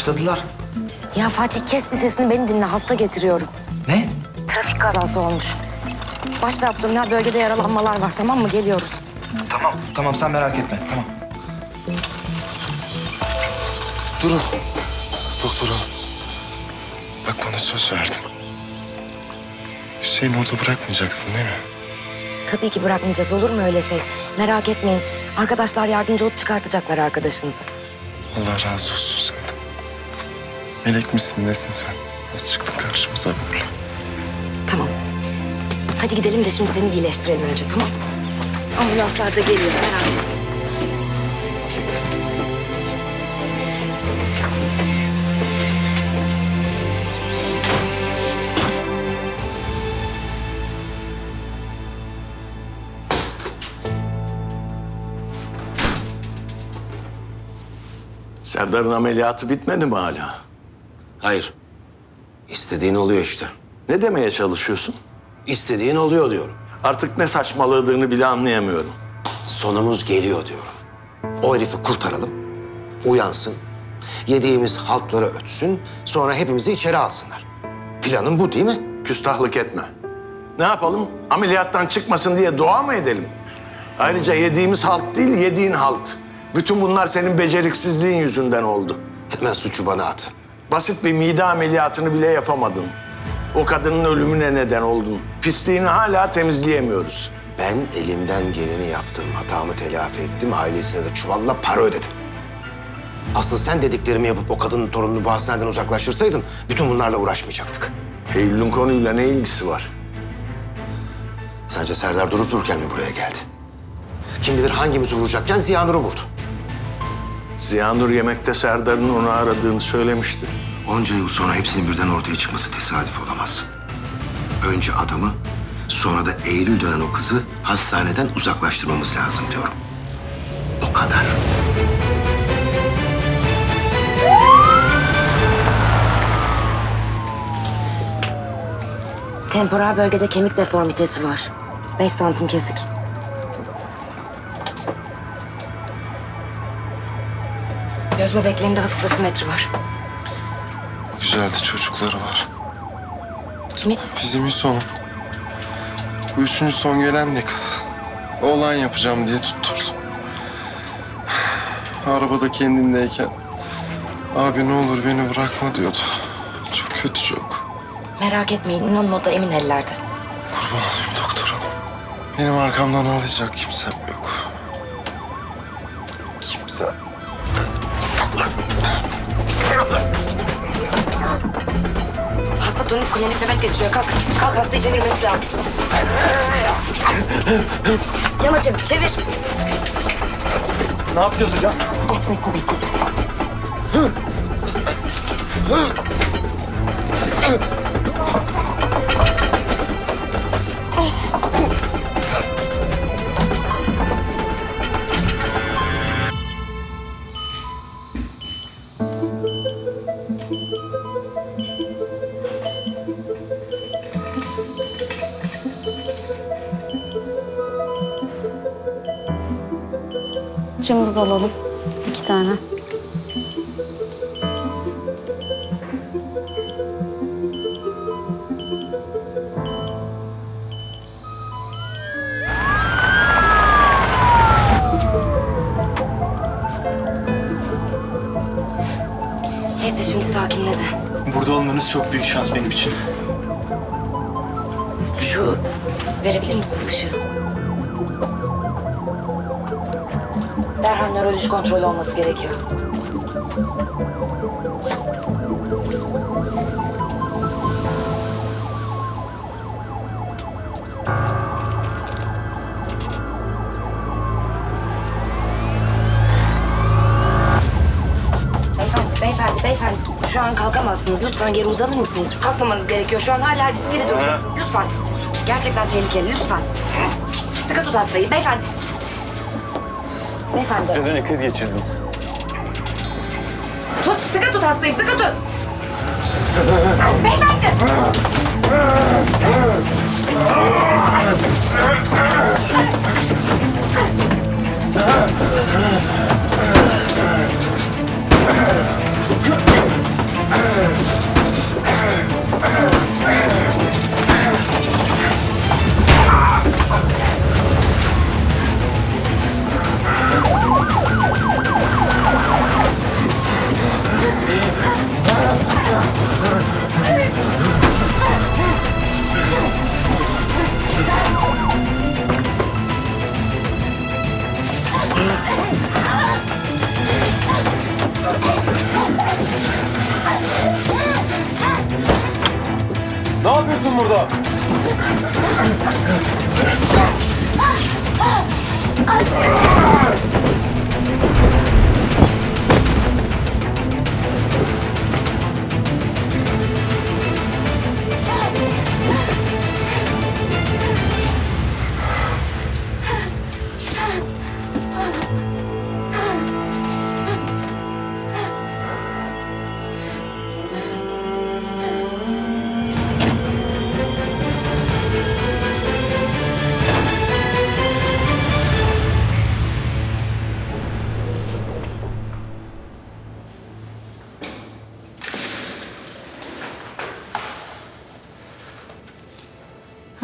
Başladılar. Ya Fatih kes bir sesini beni dinle. Hasta getiriyorum. Ne? Trafik kazası olmuş. Baş ve abdominal bölgede yaralanmalar var tamam mı? Geliyoruz. Tamam tamam sen merak etme tamam. Durun. Doktor hanım. Bak bana söz verdin. Hüseyin orada bırakmayacaksın değil mi? Tabii ki bırakmayacağız olur mu öyle şey? Merak etmeyin. Arkadaşlar yardımcı olup çıkartacaklar arkadaşınızı. Allah razı olsun. Melek misin nesin sen? Nasıl çıktın karşımıza böyle? Tamam. Hadi gidelim de şimdi seni iyileştirelim önce tamam Ambulanslar da geliyor merak etme. Serdar'ın ameliyatı bitmedi mi hala? Hayır. İstediğin oluyor işte. Ne demeye çalışıyorsun? İstediğin oluyor diyorum. Artık ne saçmaladığını bile anlayamıyorum. Sonumuz geliyor diyorum. O herifi kurtaralım. Uyansın. Yediğimiz haltları ötsün. Sonra hepimizi içeri alsınlar. Planın bu değil mi? Küstahlık etme. Ne yapalım? Ameliyattan çıkmasın diye dua mı edelim? Ayrıca yediğimiz halt değil, yediğin halt. Bütün bunlar senin beceriksizliğin yüzünden oldu. Hemen suçu bana at. Basit bir mide ameliyatını bile yapamadın. O kadının ölümüne neden oldun. Pisliğini hala temizleyemiyoruz. Ben elimden geleni yaptım. Hatamı telafi ettim. Ailesine de çuvalla para ödedim. Asıl sen dediklerimi yapıp o kadının torununu bu hastaneden uzaklaştırsaydın... ...bütün bunlarla uğraşmayacaktık. Eylül'ün konuyla ne ilgisi var? Sence Serdar durup dururken mi buraya geldi? Kim bilir hangimizi vuracakken Ziyanur'u vurdu. Ziyanur yemekte Serdar'ın onu aradığını söylemişti. Onca yıl sonra hepsinin birden ortaya çıkması tesadüf olamaz. Önce adamı, sonra da Eylül dönen o kızı hastaneden uzaklaştırmamız lazım diyorum. O kadar. Temporal bölgede kemik deformitesi var. Beş santim kesik. Göz bebeklerinde hafif asimetri var. Güzeldi çocukları var. Kimin? Bizim Hüso'nun. Bu üçüncü son gelen de kız. Oğlan yapacağım diye tutturdum. Arabada kendimdeyken abi ne olur beni bırakma diyordu. Çok kötü çok. Merak etmeyin inanın o da emin ellerde. Kurban olayım doktor hanım. Benim arkamdan ağlayacak kimsem yok. Klinik nöbet geçiriyor. Kalk, kalk hastayı çevirmemiz lazım. Yamacım çevir. Ne yapacağız hocam? Geçmesini bekleyeceğiz. Cımbız alalım. iki tane. Neyse şimdi sakinledi. Burada olmanız çok büyük şans benim için. Şu verebilir misin ışığı? Nöroloji kontrolü olması gerekiyor. Beyefendi, beyefendi, beyefendi. Şu an kalkamazsınız. Lütfen geri uzanır mısınız? Kalkmamanız gerekiyor. Şu an hala riskli durumdasınız. Lütfen. Gerçekten tehlikeli. Lütfen. Sıkı tut hastayı. Beyefendi. Beyefendi. Biraz önce kriz geçirdiniz. Tut, sıkı tut hastayı. Sıkı tut. Beyefendi. Ne yapıyorsun burada?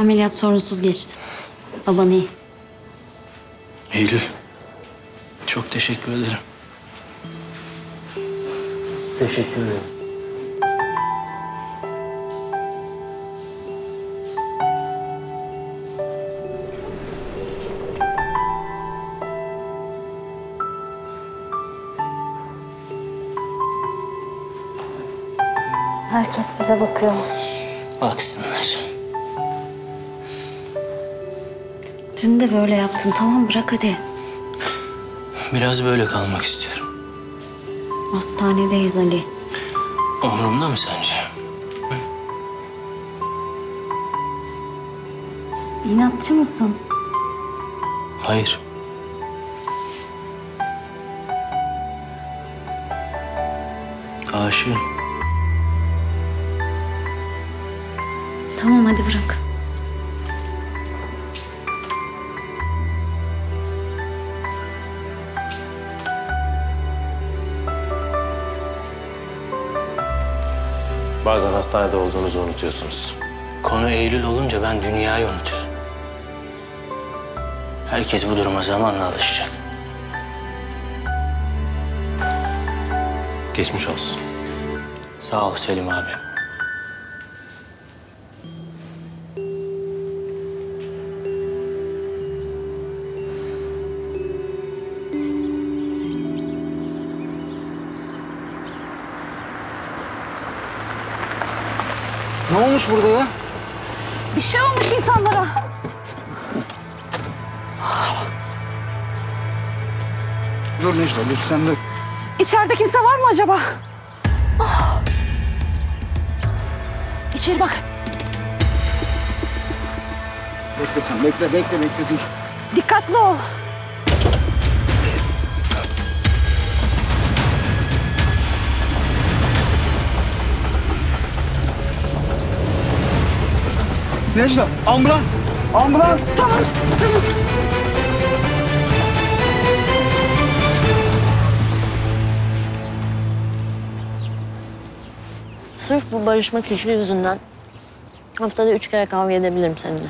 Ameliyat sorunsuz geçti. Baban iyi. Eylül. Çok teşekkür ederim. Teşekkür ederim. Herkes bize bakıyor. Baksınlar. Dün de böyle yaptın. Tamam bırak hadi. Biraz böyle kalmak istiyorum. Hastanedeyiz Ali. Umurumda mı sence? İnatçı mısın? Hayır. Aşığım. Tamam hadi bırak. Bazen hastanede olduğunuzu unutuyorsunuz. Konu Eylül olunca ben dünyayı unutuyorum. Herkes bu duruma zamanla alışacak. Geçmiş olsun. Sağ ol Selim abi. Olmuş burada ya? Bir şey olmuş insanlara. Dur Necla dur sen dur. İçeride kimse var mı acaba? Ah. İçeri bak. Bekle sen bekle bekle bekle dur. Dikkatli ol. Necla ambulans. Ambulans. Tamam. Tamam. Sırf bu barışma küçüğü yüzünden haftada üç kere kavga edebilirim seninle.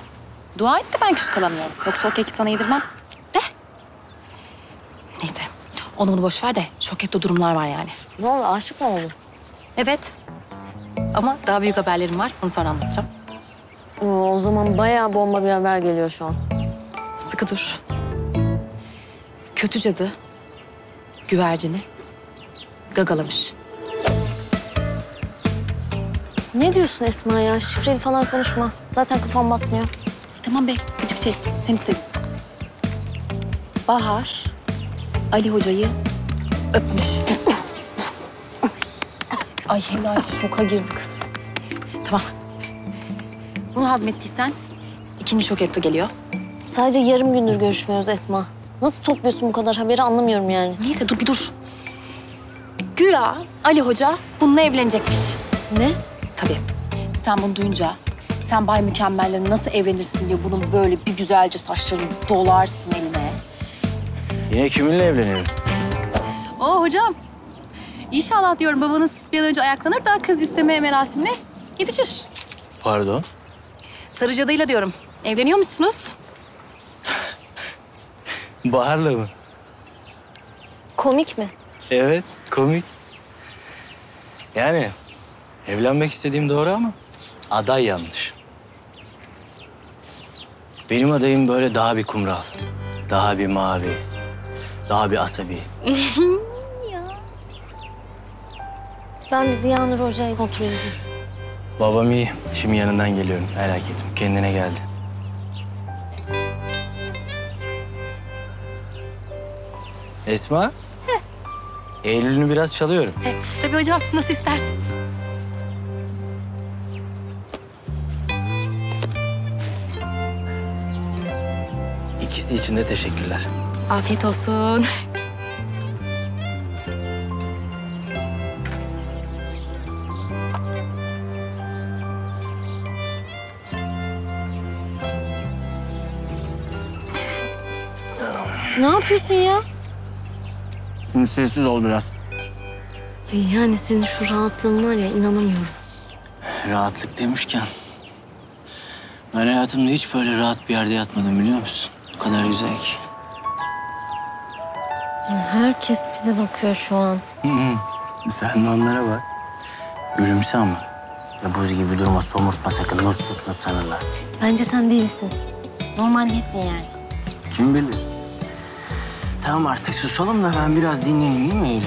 Dua et de ben küs kalamıyorum. Yoksa o keki sana yedirmem. De. Neyse. Onu bunu boş ver de şoketli durumlar var yani. Ne oldu? Aşık mı oldun? Evet. Ama daha büyük haberlerim var. Onu sonra anlatacağım. Oo, o zaman bayağı bomba bir haber geliyor şu an. Sıkı dur. Kötü cadı güvercini gagalamış. Ne diyorsun Esma ya? Şifreli falan konuşma. Zaten kafam basmıyor. Tamam be, küçük şey. Sen istedin. Bahar, Ali Hoca'yı öpmüş. Ay helal şoka girdi kız. Tamam. Bunu hazmettiysen ikinci şoketto geliyor. Sadece yarım gündür görüşmüyoruz Esma. Nasıl topluyorsun bu kadar haberi anlamıyorum yani. Neyse dur bir dur. Güya Ali Hoca bununla evlenecekmiş. Ne? Tabii. Sen bunu duyunca sen Bay Mükemmel'le nasıl evlenirsin diye bunun böyle bir güzelce saçlarını dolarsın eline. Yine kiminle evleniyorum? Oo hocam. İnşallah diyorum babanız bir an önce ayaklanır da kız isteme merasimine yetişir. Pardon. Sarı cadıyla diyorum. Evleniyor musunuz? Bahar'la mı? Komik mi? Evet, komik. Yani evlenmek istediğim doğru ama aday yanlış. Benim adayım böyle daha bir kumral, daha bir mavi, daha bir asabi. Ben bir Ziya Nur Hoca'yı kontrol edeyim. Babam iyi. Şimdi yanından geliyorum. Merak etme. Kendine geldi. Esma? Eylül'ünü biraz çalıyorum. Tabii hocam nasıl isterseniz. İkisi için de teşekkürler. Afiyet olsun. Ne yapıyorsun ya? Sessiz ol biraz. Yani senin şu rahatlığın var ya inanamıyorum. Rahatlık demişken... Ben hayatımda hiç böyle rahat bir yerde yatmadım biliyor musun? O kadar güzel ki. Herkes bize bakıyor şu an. Hı hı. Sen de onlara bak. Gülümse ama. Ya buz gibi durma, somurtma sakın. Mutsuzsun sanırlar. Bence sen değilsin. Normal değilsin yani. Kim bilir? Tamam artık susalım da ben biraz dinleneyim değil mi Eylül?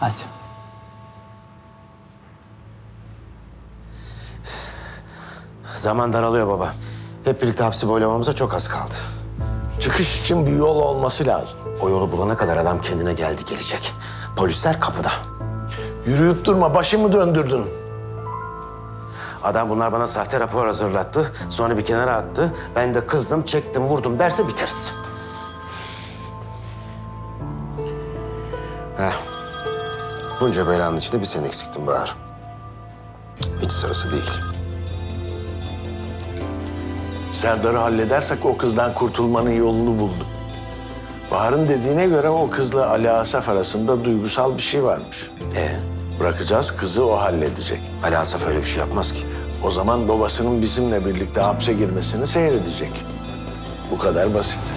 Hadi. Zaman daralıyor baba. Hep birlikte hapsi boylamamıza çok az kaldı. Çıkış için bir yol olması lazım. O yolu bulana kadar adam kendine geldi gelecek. Polisler kapıda. Yürüyüp durma, başımı döndürdün. Adam bunlar bana sahte rapor hazırlattı. Sonra bir kenara attı. Ben de kızdım, çektim, vurdum derse biteriz. Heh. Bunca belanın içinde bir sen eksiktin Bahar. Hiç sırası değil. Serdar'ı halledersek o kızdan kurtulmanın yolunu buldum. Bahar'ın dediğine göre o kızla Ali Asaf arasında duygusal bir şey varmış. Ee? Bırakacağız, kızı o halledecek. Ali Asaf öyle bir şey yapmaz ki. O zaman babasının bizimle birlikte hapse girmesini seyredecek. Bu kadar basit.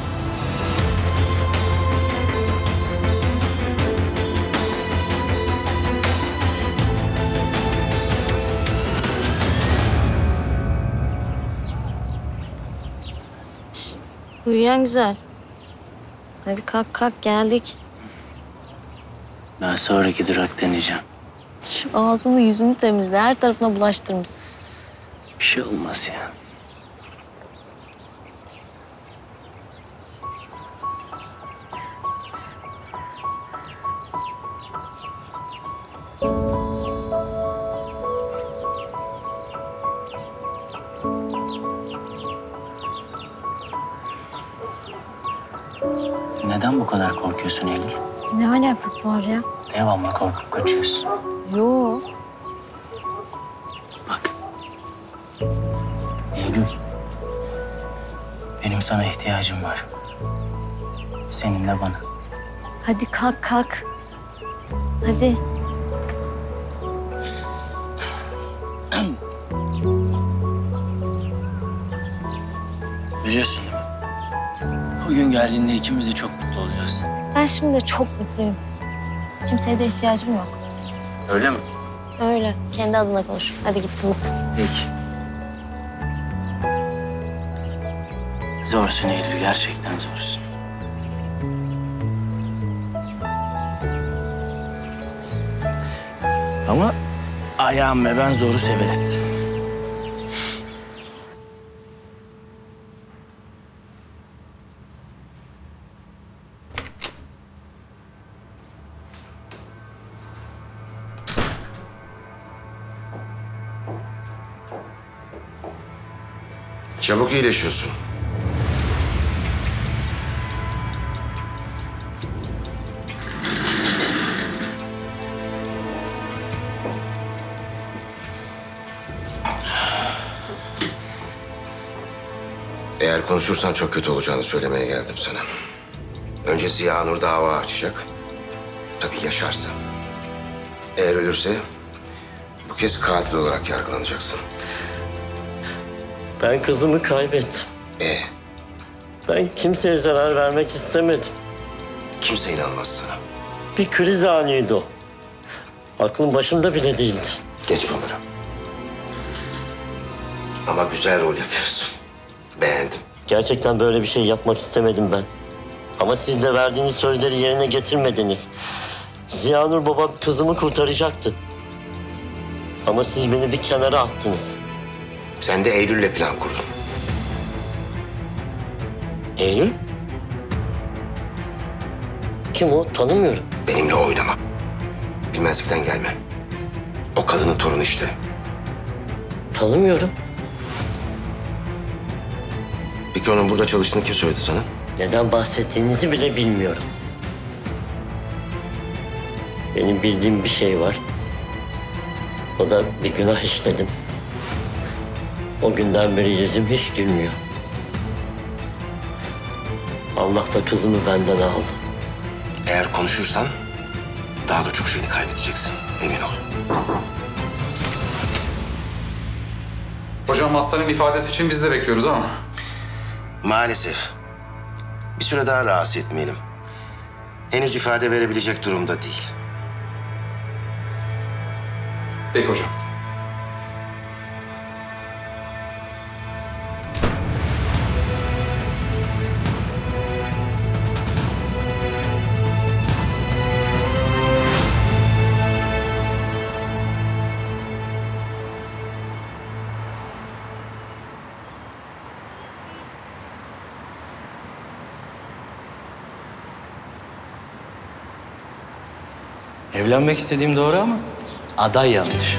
Uyuyan güzel. Hadi kalk kalk geldik. Ben sonraki durak deneyeceğim. Şu ağzını yüzünü temizle. Her tarafına bulaştırmışsın. Bir şey olmaz ya. Neden bu kadar korkuyorsun Eylül? Ne alakası var ya? Devamlı korkup kaçıyorsun. Yo. Sana ihtiyacım var. Senin de bana. Hadi kalk kalk. Hadi. Biliyorsun değil mi? O gün geldiğinde ikimiz de çok mutlu olacağız. Ben şimdi de çok mutluyum. Kimseye de ihtiyacım yok. Öyle mi? Öyle. Kendi adına konuş. Hadi gittim. Peki. Zorsun Eylül, gerçekten zorsun. Ama ayağım ve ben zoru severiz. Çabuk iyileşiyorsun. Konuşursan çok kötü olacağını söylemeye geldim sana. Önce Ziya Nur dava açacak. Tabii yaşarsa. Eğer ölürse bu kez katil olarak yargılanacaksın. Ben kızımı kaybettim. Ee? Ben kimseye zarar vermek istemedim. Kimse inanmaz sana. Bir kriz anıydı o. Aklım başımda bile değildi. Geç bunları. Ama güzel rol yapıyorsun. Beğendim. Gerçekten böyle bir şey yapmak istemedim ben. Ama siz de verdiğiniz sözleri yerine getirmediniz. Ziyanur babam kızımı kurtaracaktı. Ama siz beni bir kenara attınız. Sen de Eylül'le plan kurdun. Eylül? Kim o? Tanımıyorum. Benimle oynama. Bilmezlikten gelme. O kadının torunu işte. Tanımıyorum. Peki onun burada çalıştığını kim söyledi sana? Neden bahsettiğinizi bile bilmiyorum. Benim bildiğim bir şey var. O da bir günah işledim. O günden beri yüzüm hiç gülmüyor. Allah da kızımı benden aldı. Eğer konuşursan daha da çok şeyini kaybedeceksin. Emin ol. Hocam hastanın ifadesi için biz de bekliyoruz ama. Maalesef. Bir süre daha rahatsız etmeyelim. Henüz ifade verebilecek durumda değil. Peki hocam. Evlenmek istediğim doğru ama aday yanlış.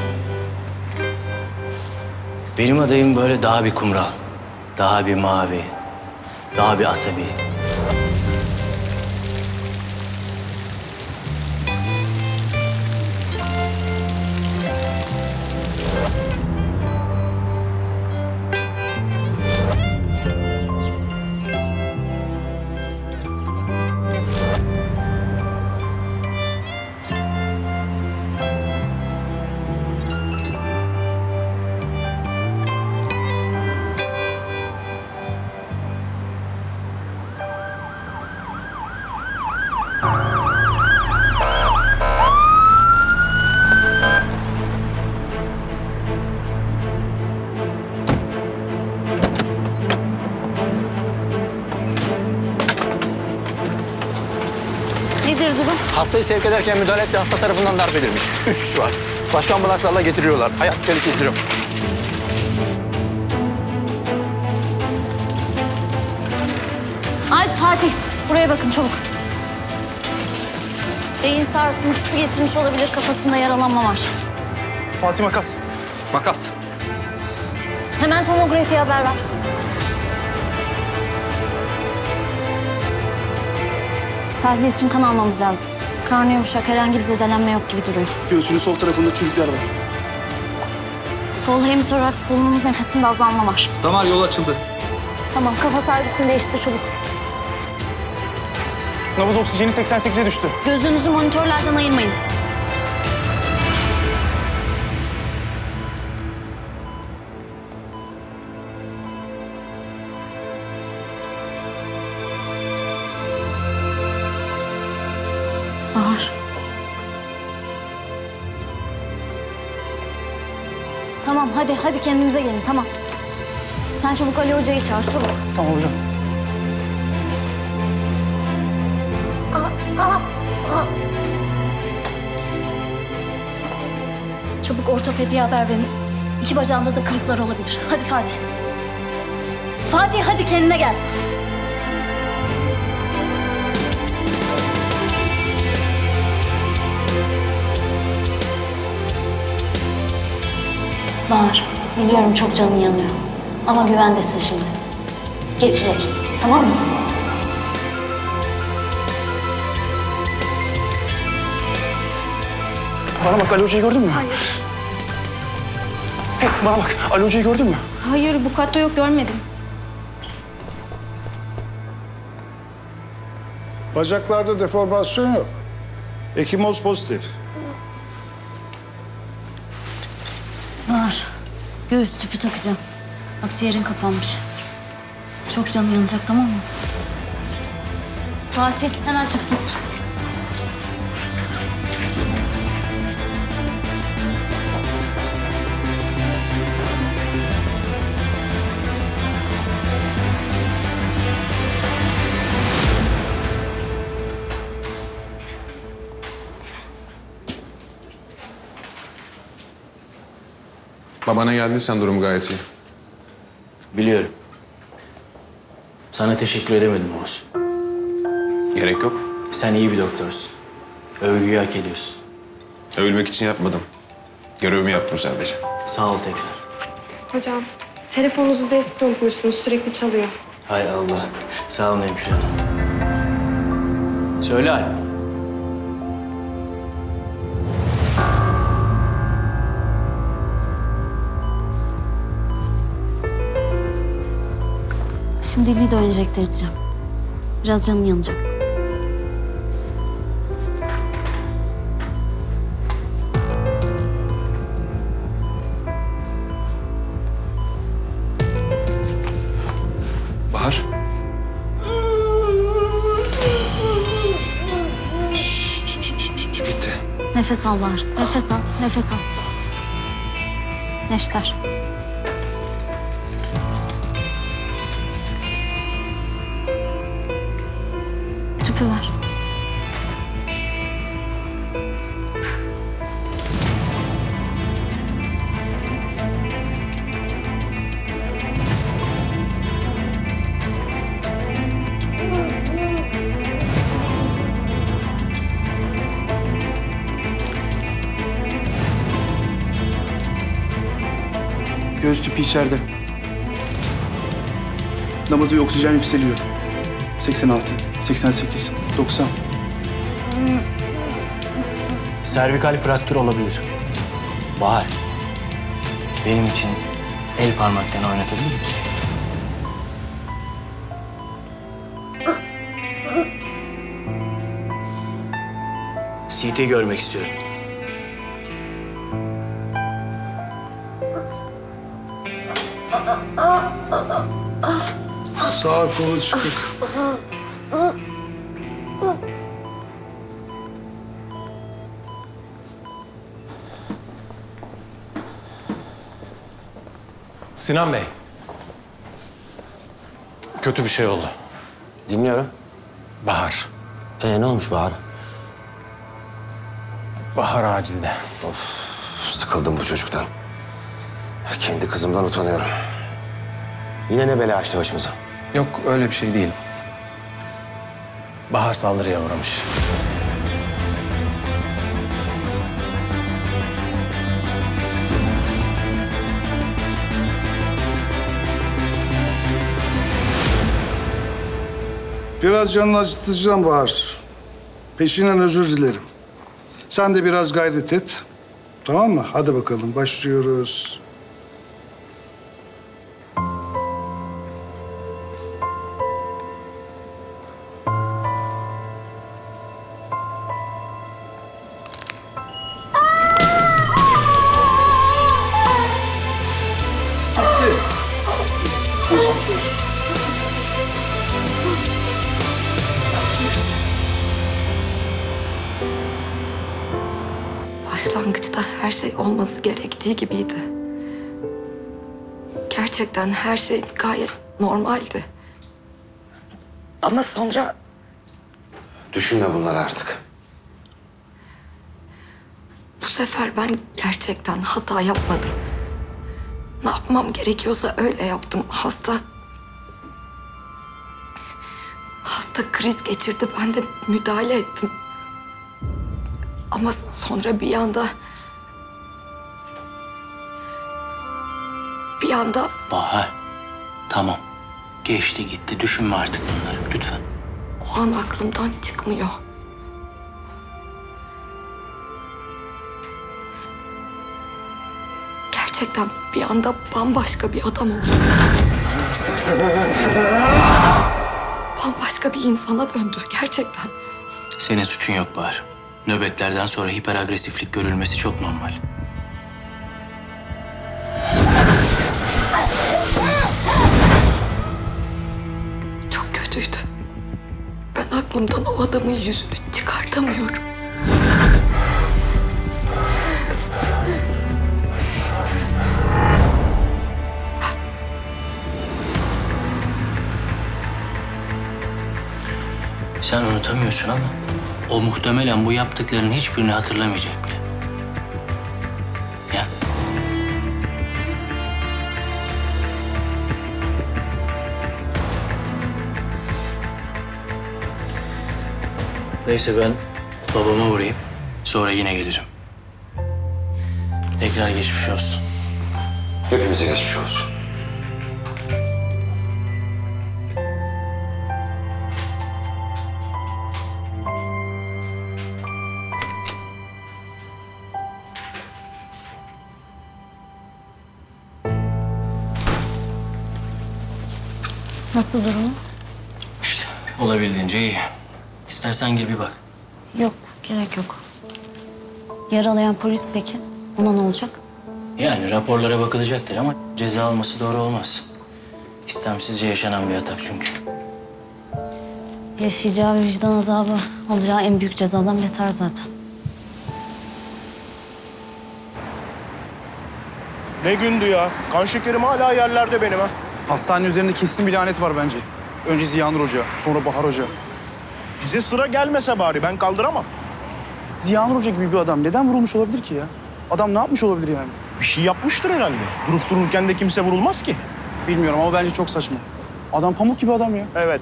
Benim adayım böyle daha bir kumral, daha bir mavi, daha bir asabi. Hastayı sevk ederken müdahale etti. Hasta tarafından darp edilmiş. Üç kişi var. Başka ambulanslarla getiriyorlar. Hayat tehlikesi yok. Ay Fatih, buraya bakın çabuk. Beyin sarsıntısı geçirmiş olabilir, kafasında yaralanma var. Fatih Makas. Makas. Hemen tomografiye haber ver. Tahlil için kan almamız lazım. Karnı yumuşak, herhangi bir zedelenme yok gibi duruyor. Göğsünün sol tarafında çürükler var. Sol hemitoraks, solunum nefesinde azalma var. Damar yolu açıldı. Tamam, kafa servisini değiştir çabuk. Nabız oksijeni 88'e düştü. Gözünüzü monitörlerden ayırmayın. Tamam hadi hadi kendinize gelin tamam. Sen çabuk Ali Hoca'yı çağır çabuk. Tamam hocam. Çabuk ortopediye haber verin. İki bacağında da kırıklar olabilir. Hadi Fatih. Fatih hadi kendine gel. Bahar, biliyorum çok canın yanıyor. Ama güvendesin şimdi. Geçecek, tamam mı? Bana bak Ali Hoca'yı gördün mü? Hayır. Bana bak Ali Hoca'yı gördün mü? Hayır bu katta yok görmedim. Bacaklarda deformasyon yok. Ekimoz pozitif. Takacağım. Akciğerin kapanmış. Çok canı yanacak tamam mı? Fatih hemen tüp getir. Babana geldiysen durum gayet iyi. Biliyorum. Sana teşekkür edemedim Oğuz. Gerek yok. Sen iyi bir doktorsun. Övgüyü hak ediyorsun. Övülmek için yapmadım. Görevimi yaptım sadece. Sağ ol tekrar. Hocam telefonunuzu deskte unutmuşsunuz sürekli çalıyor. Hay Allah. Sağ olun hemşire hanım. Söyle Alp. Şimdi Lido enjekte edeceğim. Biraz canın yanacak. Bahar. Bitti. Nefes al Bahar. Nefes al. Nefes al. Neşter. İçeride. Nabız ve oksijen yükseliyor. 86, 88, 90. Servikal fraktür olabilir. Bahar. Benim için el parmaklarını oynatabilir misin? CT görmek istiyorum. Sağ kolu çıkık. Sinan Bey. Kötü bir şey oldu. Dinliyorum. Bahar. Ee, ne olmuş Bahar? Bahar acilde. Of, sıkıldım bu çocuktan. Kendi kızımdan utanıyorum. Yine ne bela açtı başımıza? Yok öyle bir şey değil. Bahar saldırıya uğramış. Biraz canını acıtacağım Bahar. Peşinden özür dilerim. Sen de biraz gayret et. Tamam mı? Hadi bakalım başlıyoruz. Gerektiği gibiydi. Gerçekten her şey gayet normaldi. Ama sonra Düşünme bunları artık. bu sefer ben gerçekten hata yapmadım. Ne yapmam gerekiyorsa öyle yaptım. Hasta... Hasta kriz geçirdi. Ben de müdahale ettim. Ama sonra bir anda... Bir anda Bahar. Tamam. Geçti gitti. Düşünme artık bunları. Lütfen. o an aklımdan çıkmıyor. Gerçekten bir anda bambaşka bir adam oldum. Bambaşka bir insana döndü gerçekten. Senin suçun yok Bahar. Nöbetlerden sonra hiperagresiflik görülmesi çok normal. Aklımdan o adamın yüzünü çıkartamıyorum. Sen unutamıyorsun ama o muhtemelen bu yaptıklarının hiçbirini hatırlamayacak bile. Neyse ben babama uğrayayım. Sonra yine gelirim. Tekrar geçmiş olsun. Hepimize geçmiş olsun. Nasıl durumu? Olabildiğince iyi. İstersen gel bir bak. Yok, gerek yok. Yaralayan polis peki? Ona ne olacak? Yani raporlara bakılacaktır ama ceza alması doğru olmaz. İstemsizce yaşanan bir atak çünkü. Yaşayacağı vicdan azabı alacağı en büyük cezadan beter zaten. Ne gündü ya? Kan şekerim hala yerlerde benim ha. Hastane üzerinde kesin bir lanet var bence. Önce Ziyanur Hoca, sonra Bahar Hoca. Bize sıra gelmese bari ben kaldıramam. Ziyanur Hoca gibi bir adam neden vurulmuş olabilir ki ya? Adam ne yapmış olabilir yani? Bir şey yapmıştır herhalde. Durup dururken de kimse vurulmaz ki. Bilmiyorum ama bence çok saçma. Adam pamuk gibi adam ya. Evet.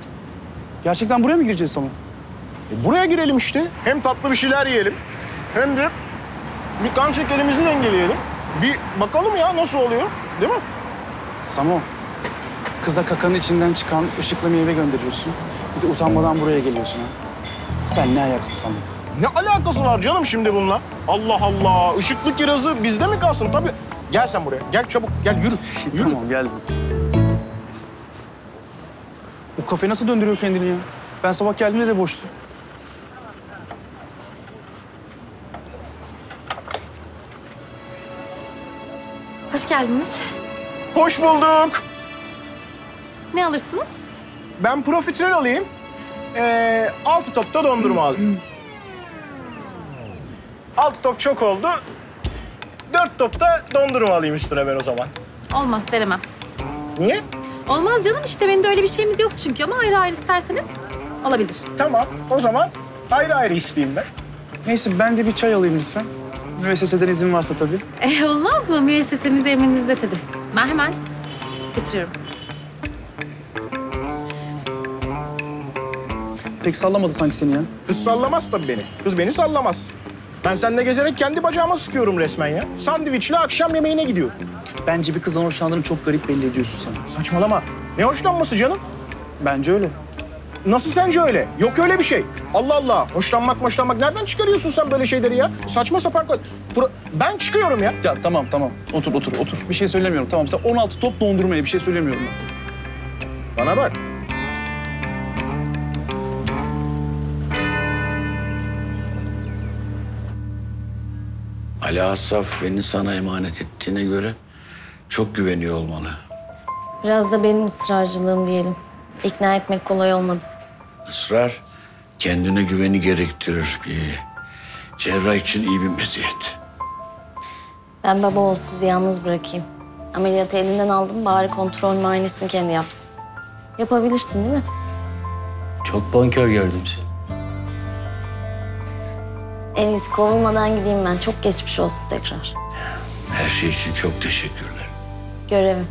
Gerçekten buraya mı gireceğiz Samet? E, buraya girelim işte. Hem tatlı bir şeyler yiyelim. Hem de bir kan şekerimizi dengeleyelim. Bir bakalım ya nasıl oluyor. Değil mi? Samo, kıza kakanın içinden çıkan ışıklı meyve gönderiyorsun. De utanmadan buraya geliyorsun ha. Sen ne ayaksın Samo? Ne alakası var canım şimdi bununla? Allah Allah. Işıklı kirazı bizde mi kalsın? Tabii. Gel sen buraya. Gel çabuk. Gel yürü. yürü. Tamam geldim. Bu kafe nasıl döndürüyor kendini ya? Ben sabah geldiğimde de boştu. Hoş geldiniz. Hoş bulduk. Ne alırsınız? Ben profiterol alayım. Ee, altı topta dondurma alayım. altı top çok oldu. Dört topta dondurma alayım üstüne ben o zaman. Olmaz veremem. Niye? Olmaz canım işte benim de öyle bir şeyimiz yok çünkü ama ayrı ayrı isterseniz olabilir. Tamam o zaman ayrı ayrı isteyeyim ben. Neyse ben de bir çay alayım lütfen. Müesseseden izin varsa tabii. E, olmaz mı? Müessesemiz emrinizde tabii. Ben hemen getiriyorum. Pek sallamadı sanki seni ya. Kız sallamaz tabii beni. Kız beni sallamaz. Ben seninle gezerek kendi bacağıma sıkıyorum resmen ya. Sandviçle akşam yemeğine gidiyor. Bence bir kızdan hoşlandığını çok garip belli ediyorsun sen. Saçmalama. Ne hoşlanması canım? Bence öyle. Nasıl sence öyle? Yok öyle bir şey. Allah Allah. Hoşlanmak hoşlanmak. Nereden çıkarıyorsun sen böyle şeyleri ya? Saçma sapan. Bura- Ben çıkıyorum ya. Ya tamam tamam. Otur otur otur. Bir şey söylemiyorum. Tamam sen 16 top dondurmaya bir şey söylemiyorum ben. Bana bak. Ali Asaf beni sana emanet ettiğine göre çok güveniyor olmalı. Biraz da benim ısrarcılığım diyelim. İkna etmek kolay olmadı. Israr kendine güveni gerektirir bir cerrah için iyi bir meziyet. Ben baba ol sizi yalnız bırakayım. Ameliyatı elinden aldım bari kontrol muayenesini kendi yapsın. Yapabilirsin değil mi? Çok bonkör gördüm seni. En iyisi kovulmadan gideyim ben. Çok geçmiş olsun tekrar. Her şey için çok teşekkürler. Görevim.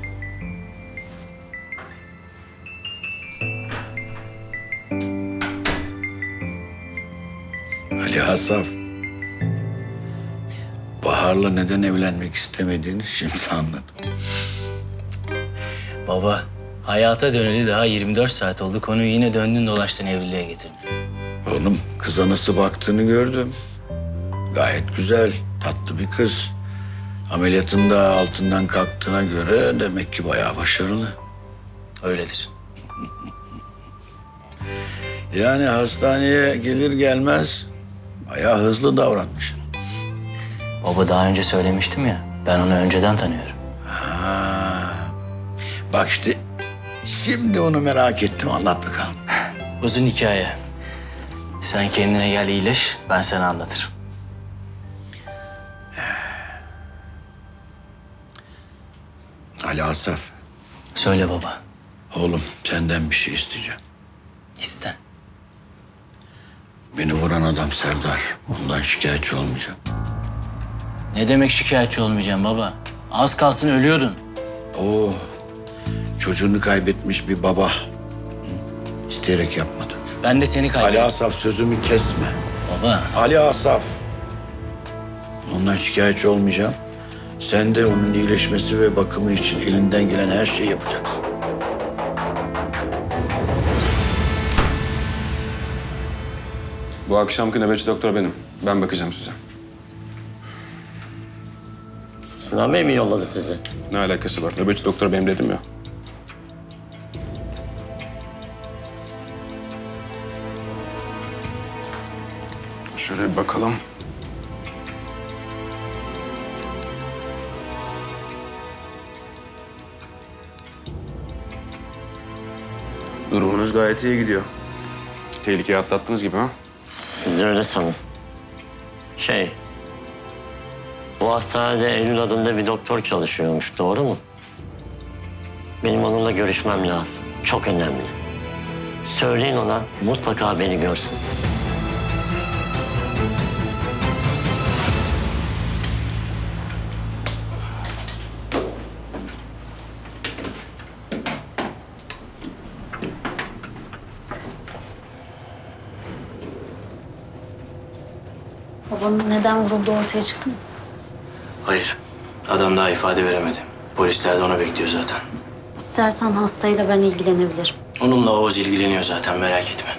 Ali Asaf. Bahar'la neden evlenmek istemediğini şimdi anladım. Baba, hayata döneli daha 24 saat oldu. Konuyu yine döndün dolaştın evliliğe getirdin. Oğlum kıza nasıl baktığını gördüm. Gayet güzel, tatlı bir kız. Ameliyatında altından kalktığına göre demek ki bayağı başarılı. Öyledir. Yani hastaneye gelir gelmez bayağı hızlı davranmış. Baba daha önce söylemiştim ya. Ben onu önceden tanıyorum. Ha. Bak işte şimdi onu merak ettim. Anlat bakalım. Uzun hikaye. Sen kendine gel iyileş, ben sana anlatırım. Ali Asaf. Söyle baba. Oğlum senden bir şey isteyeceğim. İste. Beni vuran adam Serdar. Ondan şikayetçi olmayacağım. Ne demek şikayetçi olmayacağım baba? Az kalsın ölüyordun. O çocuğunu kaybetmiş bir baba. İsteyerek yapmadı. Ben de seni kaybettim. Ali Asaf sözümü kesme. Baba. Ali Asaf. Ondan şikayetçi olmayacağım. Sen de onun iyileşmesi ve bakımı için elinden gelen her şeyi yapacaksın. Bu akşamki nöbetçi doktor benim. Ben bakacağım size. Sinan Bey mi yolladı sizi? Ne alakası var? Nöbetçi doktor benim dedim ya. Şöyle bir bakalım. Durumunuz gayet iyi gidiyor. Tehlikeyi atlattınız gibi ha? Siz öyle sanın. Şey, bu hastanede Eylül adında bir doktor çalışıyormuş, doğru mu? Benim onunla görüşmem lazım. Çok önemli. Söyleyin ona mutlaka beni görsün. Neden vurulduğu ortaya çıktı mı? Hayır. Adam daha ifade veremedi. Polisler de onu bekliyor zaten. İstersen hastayla ben ilgilenebilirim. Onunla Oğuz ilgileniyor zaten merak etme.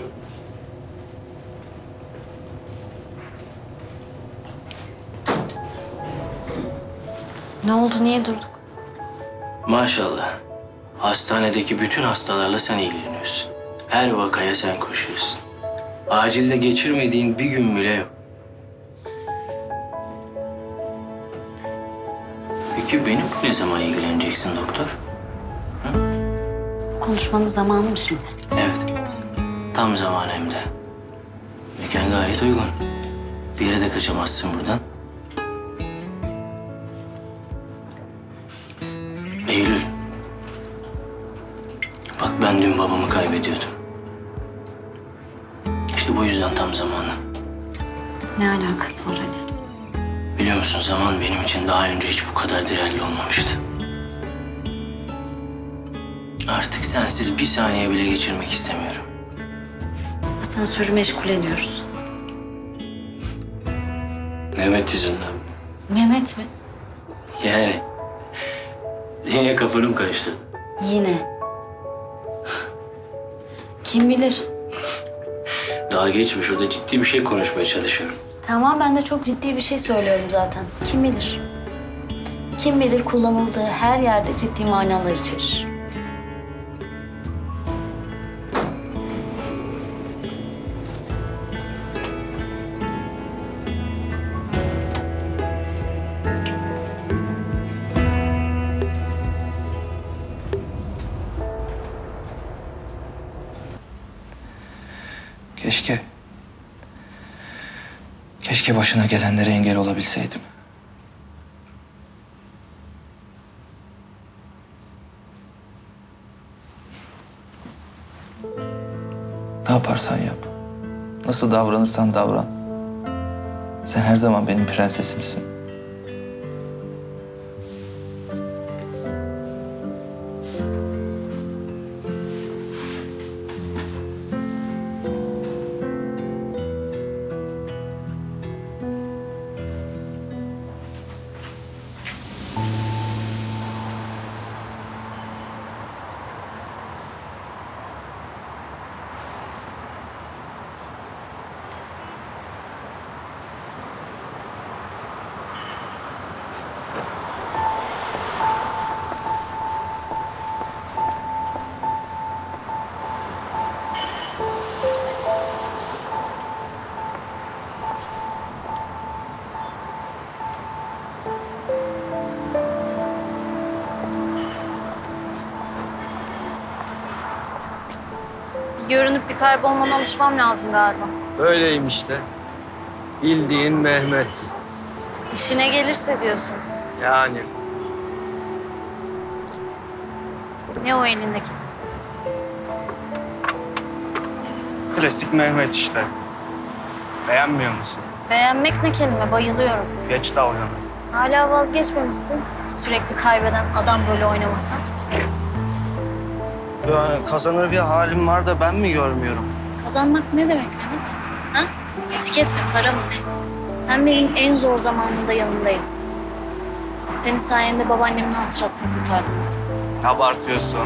Ne oldu, niye durduk? Maşallah. Hastanedeki bütün hastalarla sen ilgileniyorsun. Her vakaya sen koşuyorsun. Acilde geçirmediğin bir gün bile yok. Ne zaman ilgileneceksin doktor? Konuşmanın zamanı mı şimdi? Evet. Tam zaman hem de. Mekan gayet uygun. Bir yere de kaçamazsın buradan. Saniye bile geçirmek istemiyorum. Asansörü meşgul ediyoruz. Mehmet yüzünden. Mehmet mi? Yani yine kafanı karıştırdın. Yine. Kim bilir? Daha geçme şurada ciddi bir şey konuşmaya çalışıyorum. Tamam ben de çok ciddi bir şey söylüyorum zaten. Kim bilir? Kim bilir kullanıldığı her yerde ciddi manalar içerir. Başına gelenlere engel olabilseydim. Ne yaparsan yap. Nasıl davranırsan davran. Sen her zaman benim prensesimsin. Kaybolmana alışmam lazım galiba. Öyleyim işte. Bildiğin Mehmet. İşine gelirse diyorsun. Yani. Ne o elindeki? Klasik Mehmet işte. Beğenmiyor musun? Beğenmek ne kelime, bayılıyorum. Geç dalganı. Hala vazgeçmemişsin sürekli kaybeden adam rolü oynamaktan. Kazanır bir halim var da ben mi görmüyorum? Kazanmak ne demek Mehmet? Ha? Etiket mi, para mı ne? Sen benim en zor zamanında yanımdaydın. Senin sayende babaannemin hatırasını kurtardım. Abartıyorsun.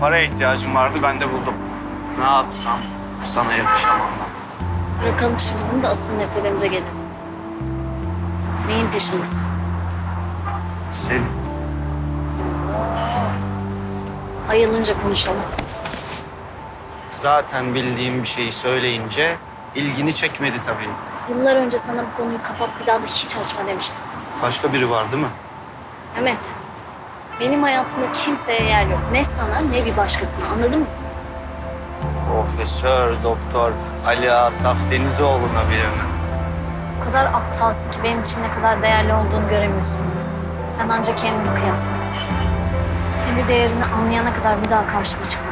Paraya ihtiyacım vardı ben de buldum. Ne yapsam sana yakışamam ben. Bırakalım şimdi bunu da asıl meselemize gelelim. Neyin peşindesin? Seni. Ayılınca konuşalım. Zaten bildiğim bir şeyi söyleyince ilgini çekmedi tabii. Yıllar önce sana bu konuyu kapat bir daha da hiç açma demiştim. Başka biri var değil mi? Mehmet, benim hayatımda kimseye yer yok. Ne sana ne bir başkasına anladın mı? Profesör, doktor Ali Asaf Denizoğlu'na bile mi? O kadar aptalsın ki benim için ne kadar değerli olduğunu göremiyorsun. Sen ancak kendini kıyasla. Kendi değerini anlayana kadar bir daha karşıma çıkma.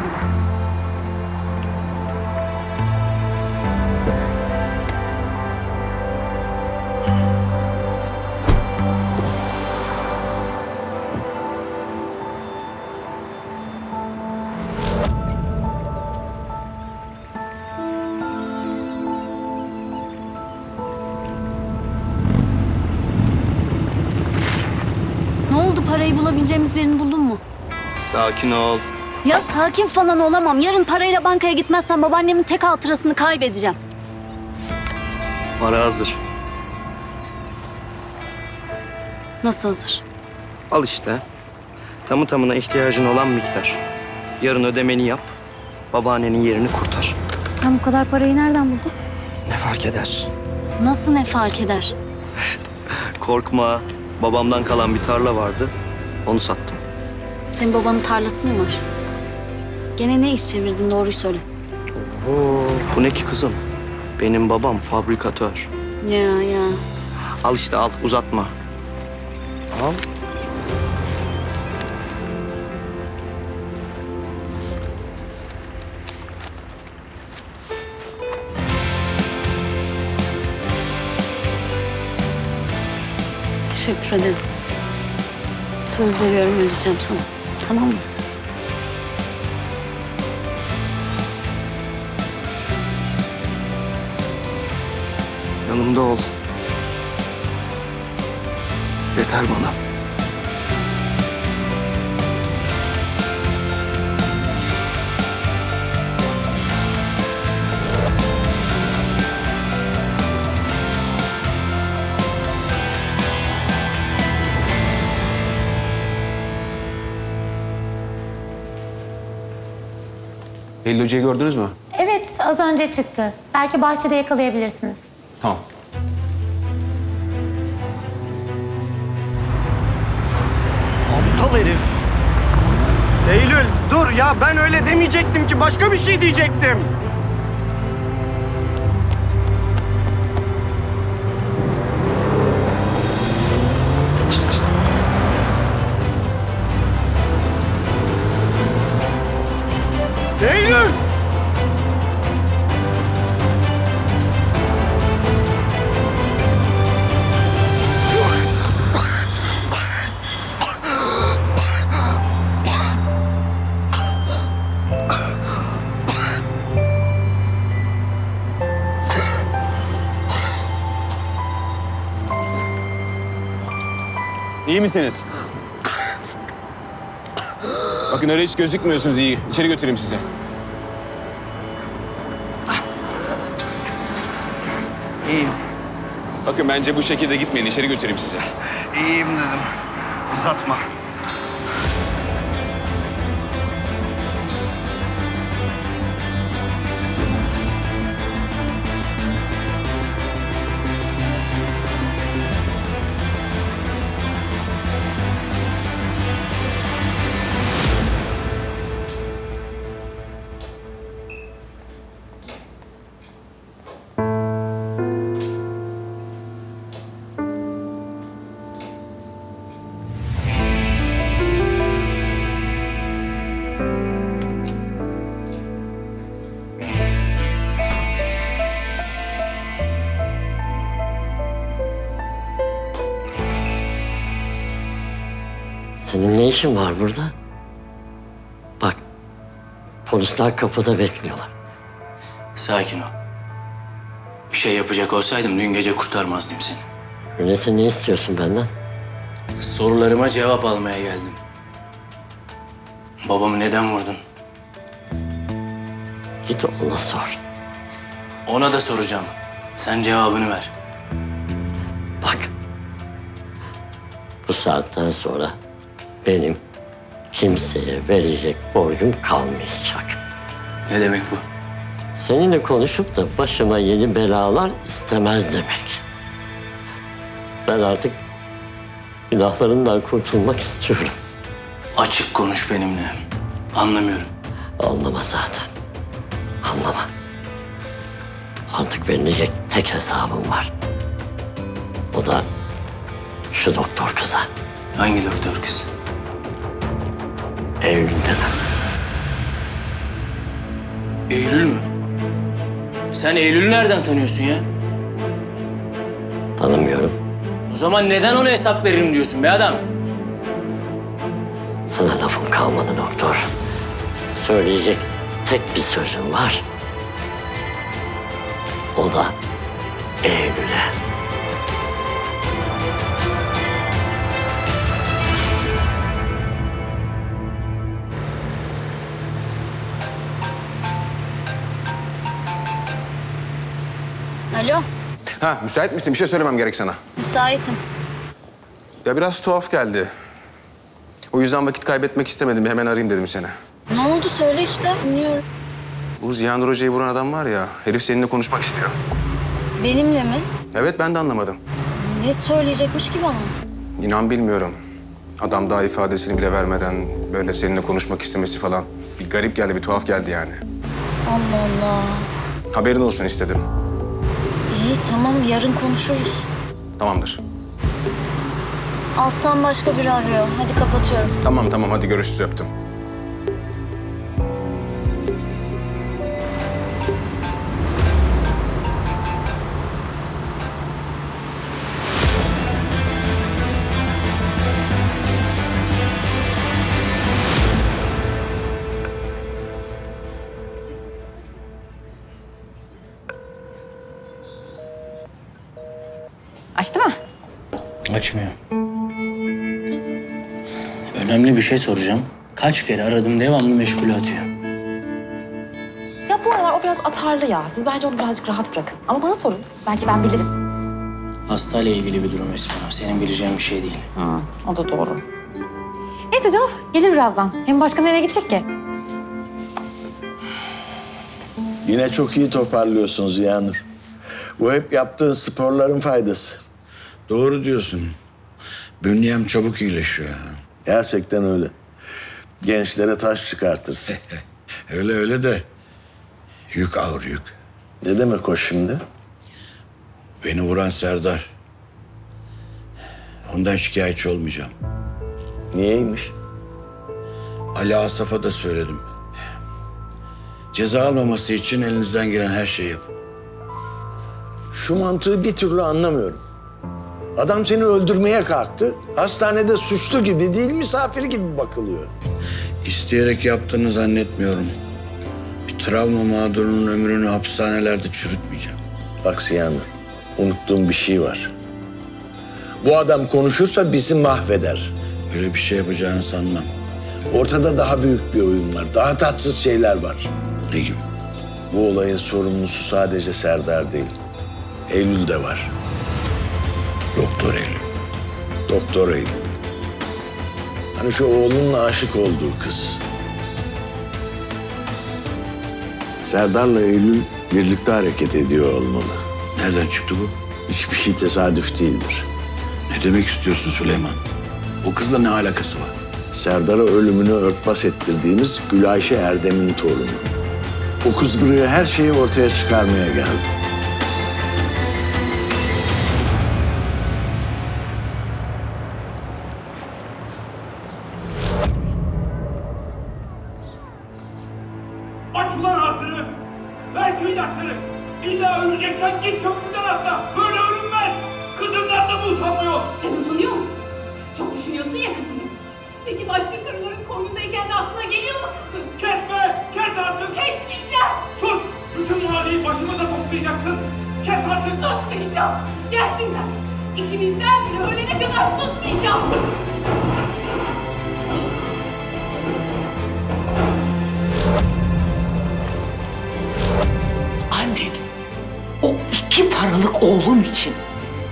Ne oldu parayı bulabileceğimiz birini mu? Sakin ol. Ya sakin falan olamam. Yarın parayla bankaya gitmezsem babaannemin tek hatırasını kaybedeceğim. Para hazır. Nasıl hazır? Al işte. Tamı tamına ihtiyacın olan miktar. Yarın ödemeni yap. Babaannenin yerini kurtar. Sen bu kadar parayı nereden buldun? Ne fark eder? Nasıl ne fark eder? Korkma. Babamdan kalan bir tarla vardı. Onu sattım. Senin babanın tarlası mı var? Gene ne iş çevirdin doğruyu söyle. Oo, bu ne ki kızım? Benim babam fabrikatör. Ya ya. Al işte al uzatma. Al. teşekkür ederim. Söz veriyorum ödeyeceğim sana. Tamam mı? Yanımda ol. Yeter bana. Eylül Hoca'yı gördünüz mü? Evet, az önce çıktı. Belki bahçede yakalayabilirsiniz. Tamam. Aptal herif. Eylül dur ya ben öyle demeyecektim ki başka bir şey diyecektim. Misiniz? Bakın öyle hiç gözükmüyorsunuz iyi. İçeri götüreyim sizi. İyiyim. Bakın bence bu şekilde gitmeyin. İçeri götüreyim sizi. İyiyim dedim. Uzatma. İşin var burada? Bak, polisler kapıda bekliyorlar. Sakin ol. Bir şey yapacak olsaydım dün gece kurtarmazdım seni. Öyleyse ne istiyorsun benden? Sorularıma cevap almaya geldim. Babamı neden vurdun? Git ona sor. Ona da soracağım. Sen cevabını ver. Bak, bu saatten sonra benim kimseye verecek borcum kalmayacak. Ne demek bu? Seninle konuşup da başıma yeni belalar istemez demek. Ben artık günahlarımdan kurtulmak istiyorum. Açık konuş benimle. Anlamıyorum. Anlama zaten. Anlama. Artık verilecek tek hesabım var. O da şu doktor kıza. Hangi doktor kız? Eylül denen. Eylül mü? Sen Eylül'ü nereden tanıyorsun ya? Tanımıyorum. O zaman neden ona hesap veririm diyorsun be adam? Sana lafım kalmadı doktor. Söyleyecek tek bir sözüm var. O da Eylül'e. Alo, Ha müsait misin? Bir şey söylemem gerek sana. müsaitim. Ya biraz tuhaf geldi. O yüzden vakit kaybetmek istemedim. Hemen arayayım dedim seni. Ne oldu söyle işte, dinliyorum. Bu Ziya Nur Hoca'yı vuran adam var ya, herif seninle konuşmak istiyor. Benimle mi? Evet ben de anlamadım. Ne söyleyecekmiş ki bana? İnan bilmiyorum. Adam daha ifadesini bile vermeden böyle seninle konuşmak istemesi falan. Bir garip geldi, bir tuhaf geldi yani. Allah Allah. Haberin olsun istedim. İyi tamam yarın konuşuruz. Tamamdır. Alttan başka biri arıyor. Hadi kapatıyorum. Tamam tamam hadi görüşürüz öptüm. Şey soracağım. Kaç kere aradım devamlı meşgule atıyor. Ya bu aralar o biraz atarlı ya. Siz bence onu birazcık rahat bırakın. Ama bana sorun. Belki ben bilirim. Hastayla ilgili bir durum Esma. Senin bileceğin bir şey değil. Hı, o da doğru. Neyse canım, gelir birazdan. Hem başka nereye gidecek ki? Yine çok iyi toparlıyorsun Ziyanur. Bu hep yaptığın sporların faydası. Doğru diyorsun. Bünyem çabuk iyileşiyor. Gerçekten öyle. Gençlere taş çıkartırsın. öyle öyle de yük ağır yük. Ne demek o şimdi? Beni vuran Serdar. Ondan şikayetçi olmayacağım. Niyeymiş? Ali Asaf'a da söyledim. Ceza almaması için elinizden gelen her şeyi yapın. Şu mantığı bir türlü anlamıyorum. Adam seni öldürmeye kalktı. Hastanede suçlu gibi değil, misafir gibi bakılıyor. İsteyerek yaptığını zannetmiyorum. Bir travma mağdurunun ömrünü hapishanelerde çürütmeyeceğim. Bak Siyanur, unuttuğum bir şey var. Bu adam konuşursa bizi mahveder. Öyle bir şey yapacağını sanmam. Ortada daha büyük bir oyun var. Daha tatsız şeyler var. Ne gibi? Bu olayın sorumlusu sadece Serdar değil. Eylül de var. Doktor Eylül. Doktor Eylül. Hani şu oğlunla aşık olduğu kız. Serdar'la Eylül birlikte hareket ediyor olmalı. Nereden çıktı bu? Hiçbir şey tesadüf değildir. Ne demek istiyorsun Süleyman? O kızla ne alakası var? Serdar'a ölümünü örtbas ettirdiğimiz Gülayşe Erdem'in torunu. O kız buraya her şeyi ortaya çıkarmaya geldi. Başka karıların koynundayken de aklına geliyor mu kızın? Kesme! Kes artık! Kesmeyeceğim! Sus! Bütün mahalleyi başımıza toplayacaksın! Kes artık! Susmayacağım! Gelsinler! İkimizden biri ölene kadar susmayacağım! Annen o iki paralık oğlum için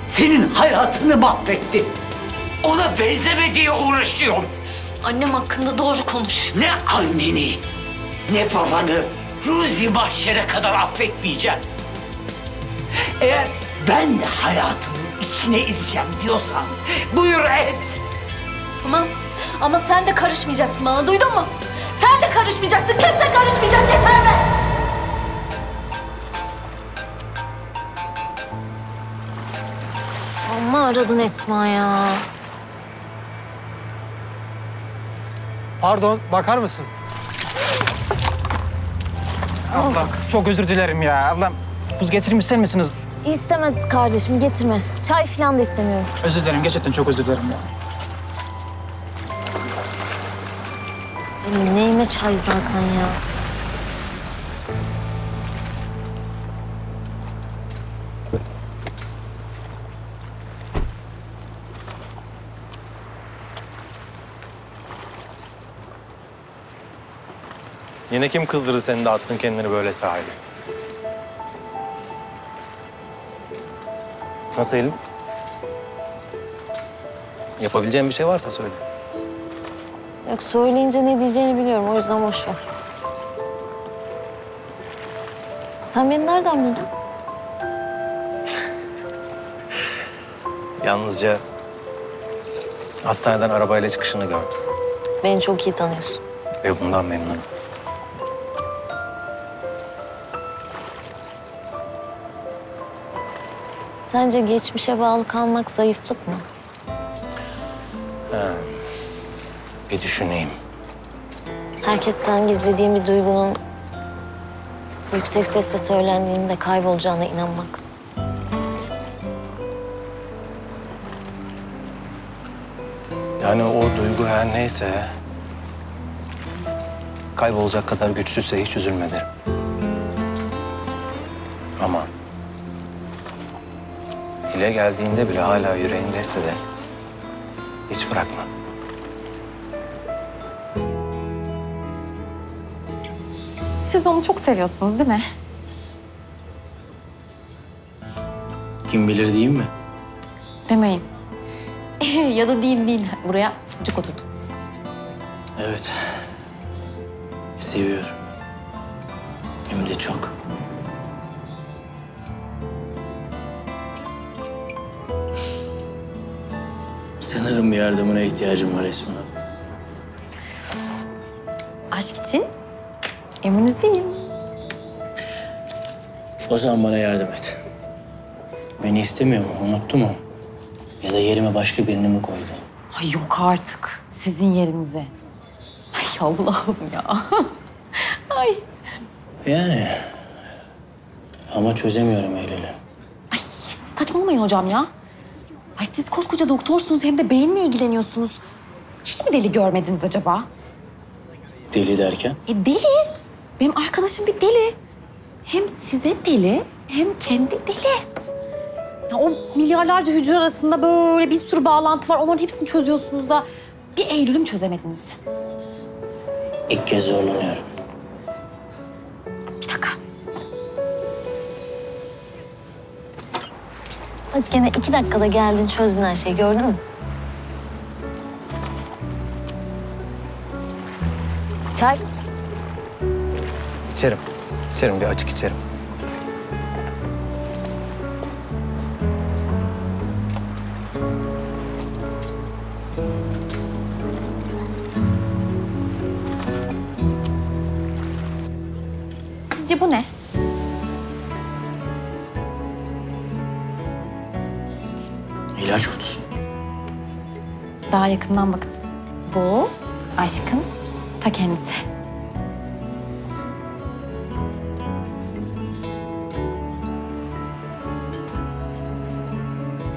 senin hayatını mahvetti. Ona benzeme diye uğraşıyor. Annem hakkında doğru konuş. Ne anneni ne babanı Ruzi mahşere kadar affetmeyeceğim. Eğer ben de hayatımın içine ezeceğim diyorsan buyur et. Tamam. Ama sen de karışmayacaksın bana duydun mu? Sen de karışmayacaksın. Kimse karışmayacak yeter mi? Amma aradın Esma ya. Pardon, bakar mısın? Abla, çok özür dilerim ya. Ablam, buz getireyim ister misiniz? İstemez kardeşim getirme. Çay falan da istemiyorum. Özür dilerim, gerçekten çok özür dilerim ya. Neyime çay zaten ya. Yine kim kızdırdı seni de attın kendini böyle sahile? Nasıl Eylül? Yapabileceğin bir şey varsa söyle. Yok söyleyince ne diyeceğini biliyorum. O yüzden boş ver. Sen beni nereden buldun? Yalnızca hastaneden arabayla çıkışını gördüm. Beni çok iyi tanıyorsun. Ve bundan memnunum. Sence geçmişe bağlı kalmak zayıflık mı? Ha. Bir düşüneyim. Herkesten gizlediğin bir duygunun yüksek sesle söylendiğinde kaybolacağına inanmak. Yani o duygu her neyse... ...kaybolacak kadar güçsüzse hiç üzülme derim. Ama... ...dile geldiğinde bile hala yüreğindeyse de... Hiç bırakma. Siz onu çok seviyorsunuz değil mi? Kim bilir diyeyim mi? Demeyin. ya da değil değil. Buraya cuk oturdu. Evet. Seviyorum. Hem de çok. Sanırım yardımına ihtiyacım var Esma. Aşk için eminiz değil. O zaman bana yardım et. Beni istemiyor mu? Unuttu mu? Ya da yerime başka birini mi koydu? Ay yok artık. Sizin yerinize. Ay Allah'ım ya. Ay. Yani. Ama çözemiyorum Eylül'ü. Saçmalamayın hocam ya. Ay siz koskoca doktorsunuz hem de beyinle ilgileniyorsunuz. Hiç mi deli görmediniz acaba? Deli derken? E deli. Benim arkadaşım bir deli. Hem size deli hem kendi deli. Ya o milyarlarca hücre arasında böyle bir sürü bağlantı var. Onların hepsini çözüyorsunuz da bir Eylül'ü mü çözemediniz? İlk kez zorlanıyorum. Bak gene iki dakikada geldin çözdün her şeyi gördün mü? Çay. İçerim. İçerim bir açık içerim. Sizce bu ne? Daha yakından bakın. Bu aşkın ta kendisi.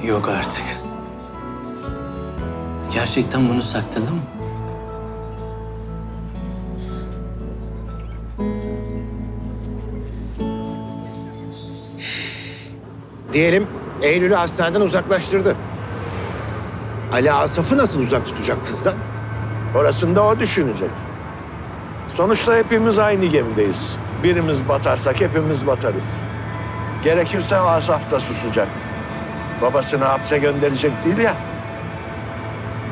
Yok artık. Gerçekten bunu sakladın mı? Diyelim Eylül'ü hastaneden uzaklaştırdı. Ali Asaf'ı nasıl uzak tutacak kızdan? Orasını da o düşünecek. Sonuçta hepimiz aynı gemideyiz. Birimiz batarsak hepimiz batarız. Gerekirse Asaf da susacak. Babasını hapse gönderecek değil ya.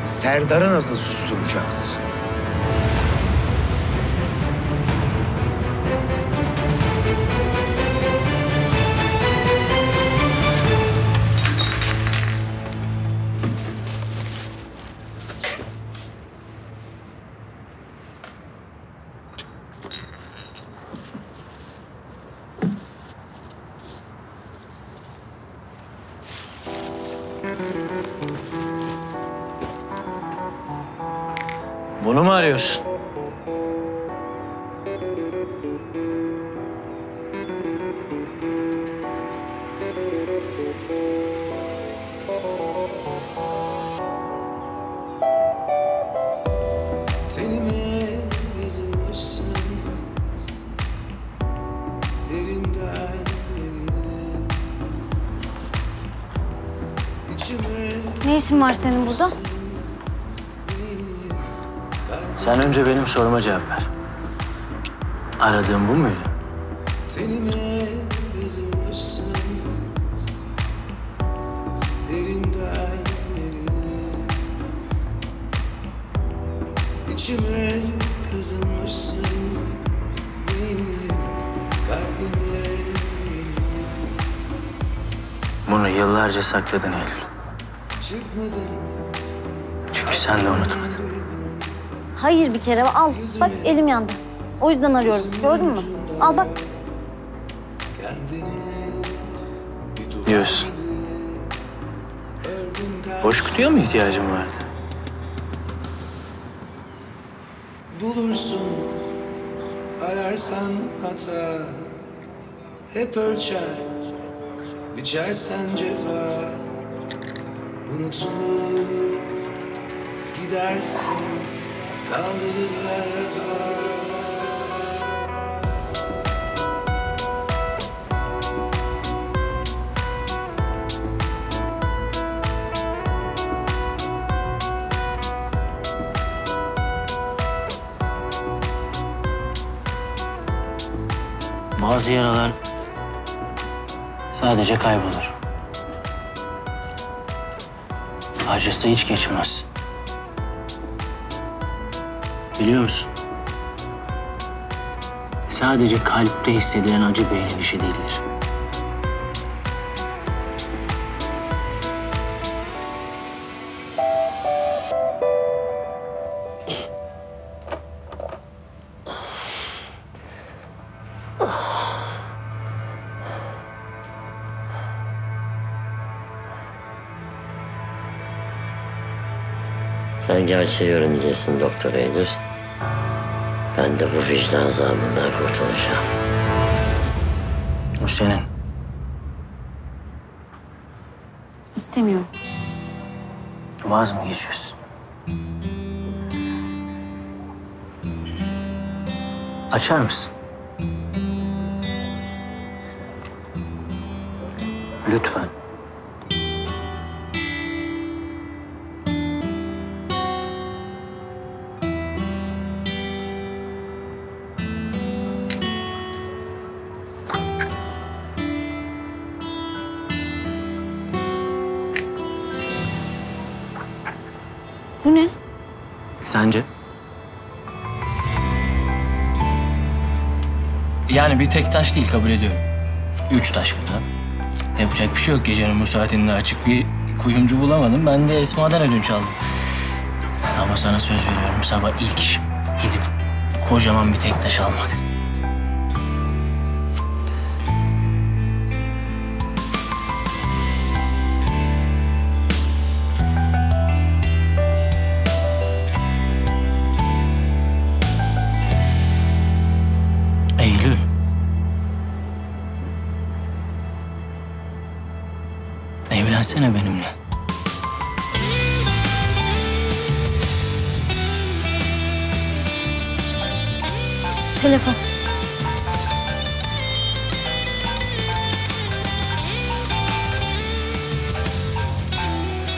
Serdar'ı nasıl susturacağız? Soruma cevap ver. Aradığın bu muydu? İçime kazınmışsın Benim kalbime Bunu yıllarca sakladın Eylül. Çıkmadın Çünkü sen de unutmadın. Hayır bir kere al. Bak elim yandı. O yüzden arıyorum. Gördün mü? Al bak. Diyorsun. Boş kutuya mı ihtiyacın vardı? Bulursun ararsan hata Hep ölçer biçersen cefa Unutulur gidersin bazı yaralar sadece kaybolur. Acısı hiç geçmez. Biliyor musun? Sadece kalpte hissedilen acı beynin işi değildir. Sen gerçeği öğreneceksin Doktor Eylül. Ben de bu vicdan azabından kurtulacağım. O senin. İstemiyorum. Vaz mı geçiyorsun? Açar mısın? Lütfen. Yani bir tek taş değil kabul ediyorum. Üç taş bu da. Yapacak bir şey yok. Gecenin bu saatinde açık bir kuyumcu bulamadım. Ben de Esma'dan ödünç aldım. Ama sana söz veriyorum sabah ilk işim gidip kocaman bir tek taş almak. Telefon.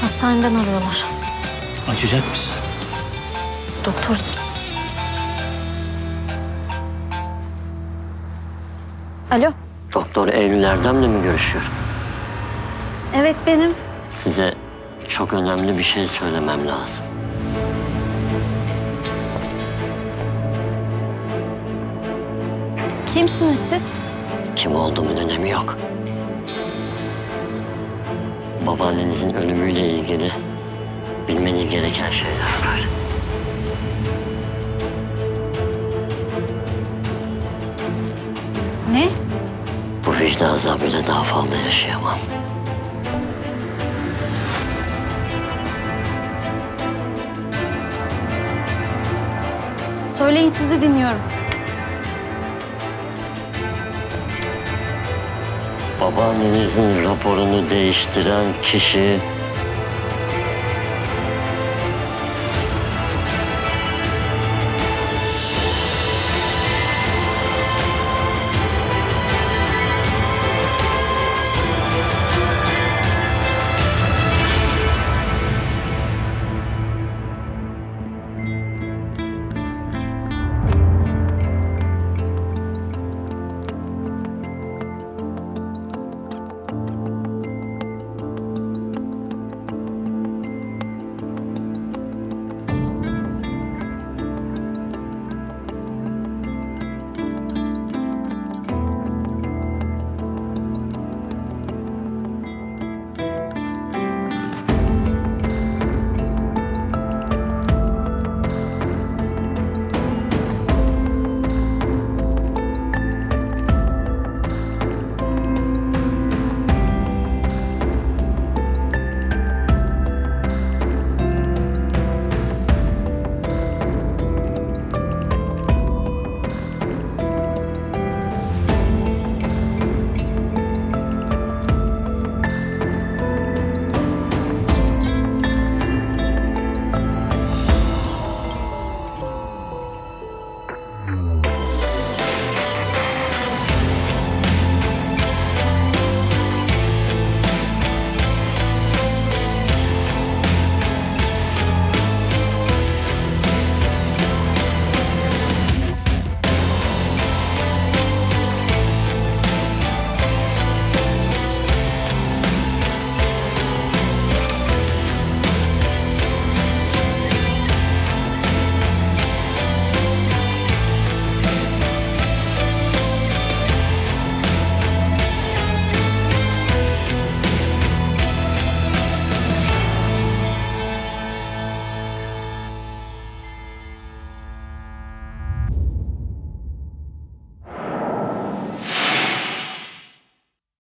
Hastaneden arıyorlar. Açacak mısın? Doktor biz. Alo. Doktor Eylül Erdem'le mi görüşüyorum? Evet benim. Size çok önemli bir şey söylemem lazım. Kimsiniz siz? Kim olduğumun önemi yok. Babaannenizin ölümüyle ilgili bilmeniz gereken şeyler var. Ne? Bu vicdan azabıyla daha fazla yaşayamam. Söyleyin sizi dinliyorum. Babaannenizin raporunu değiştiren kişi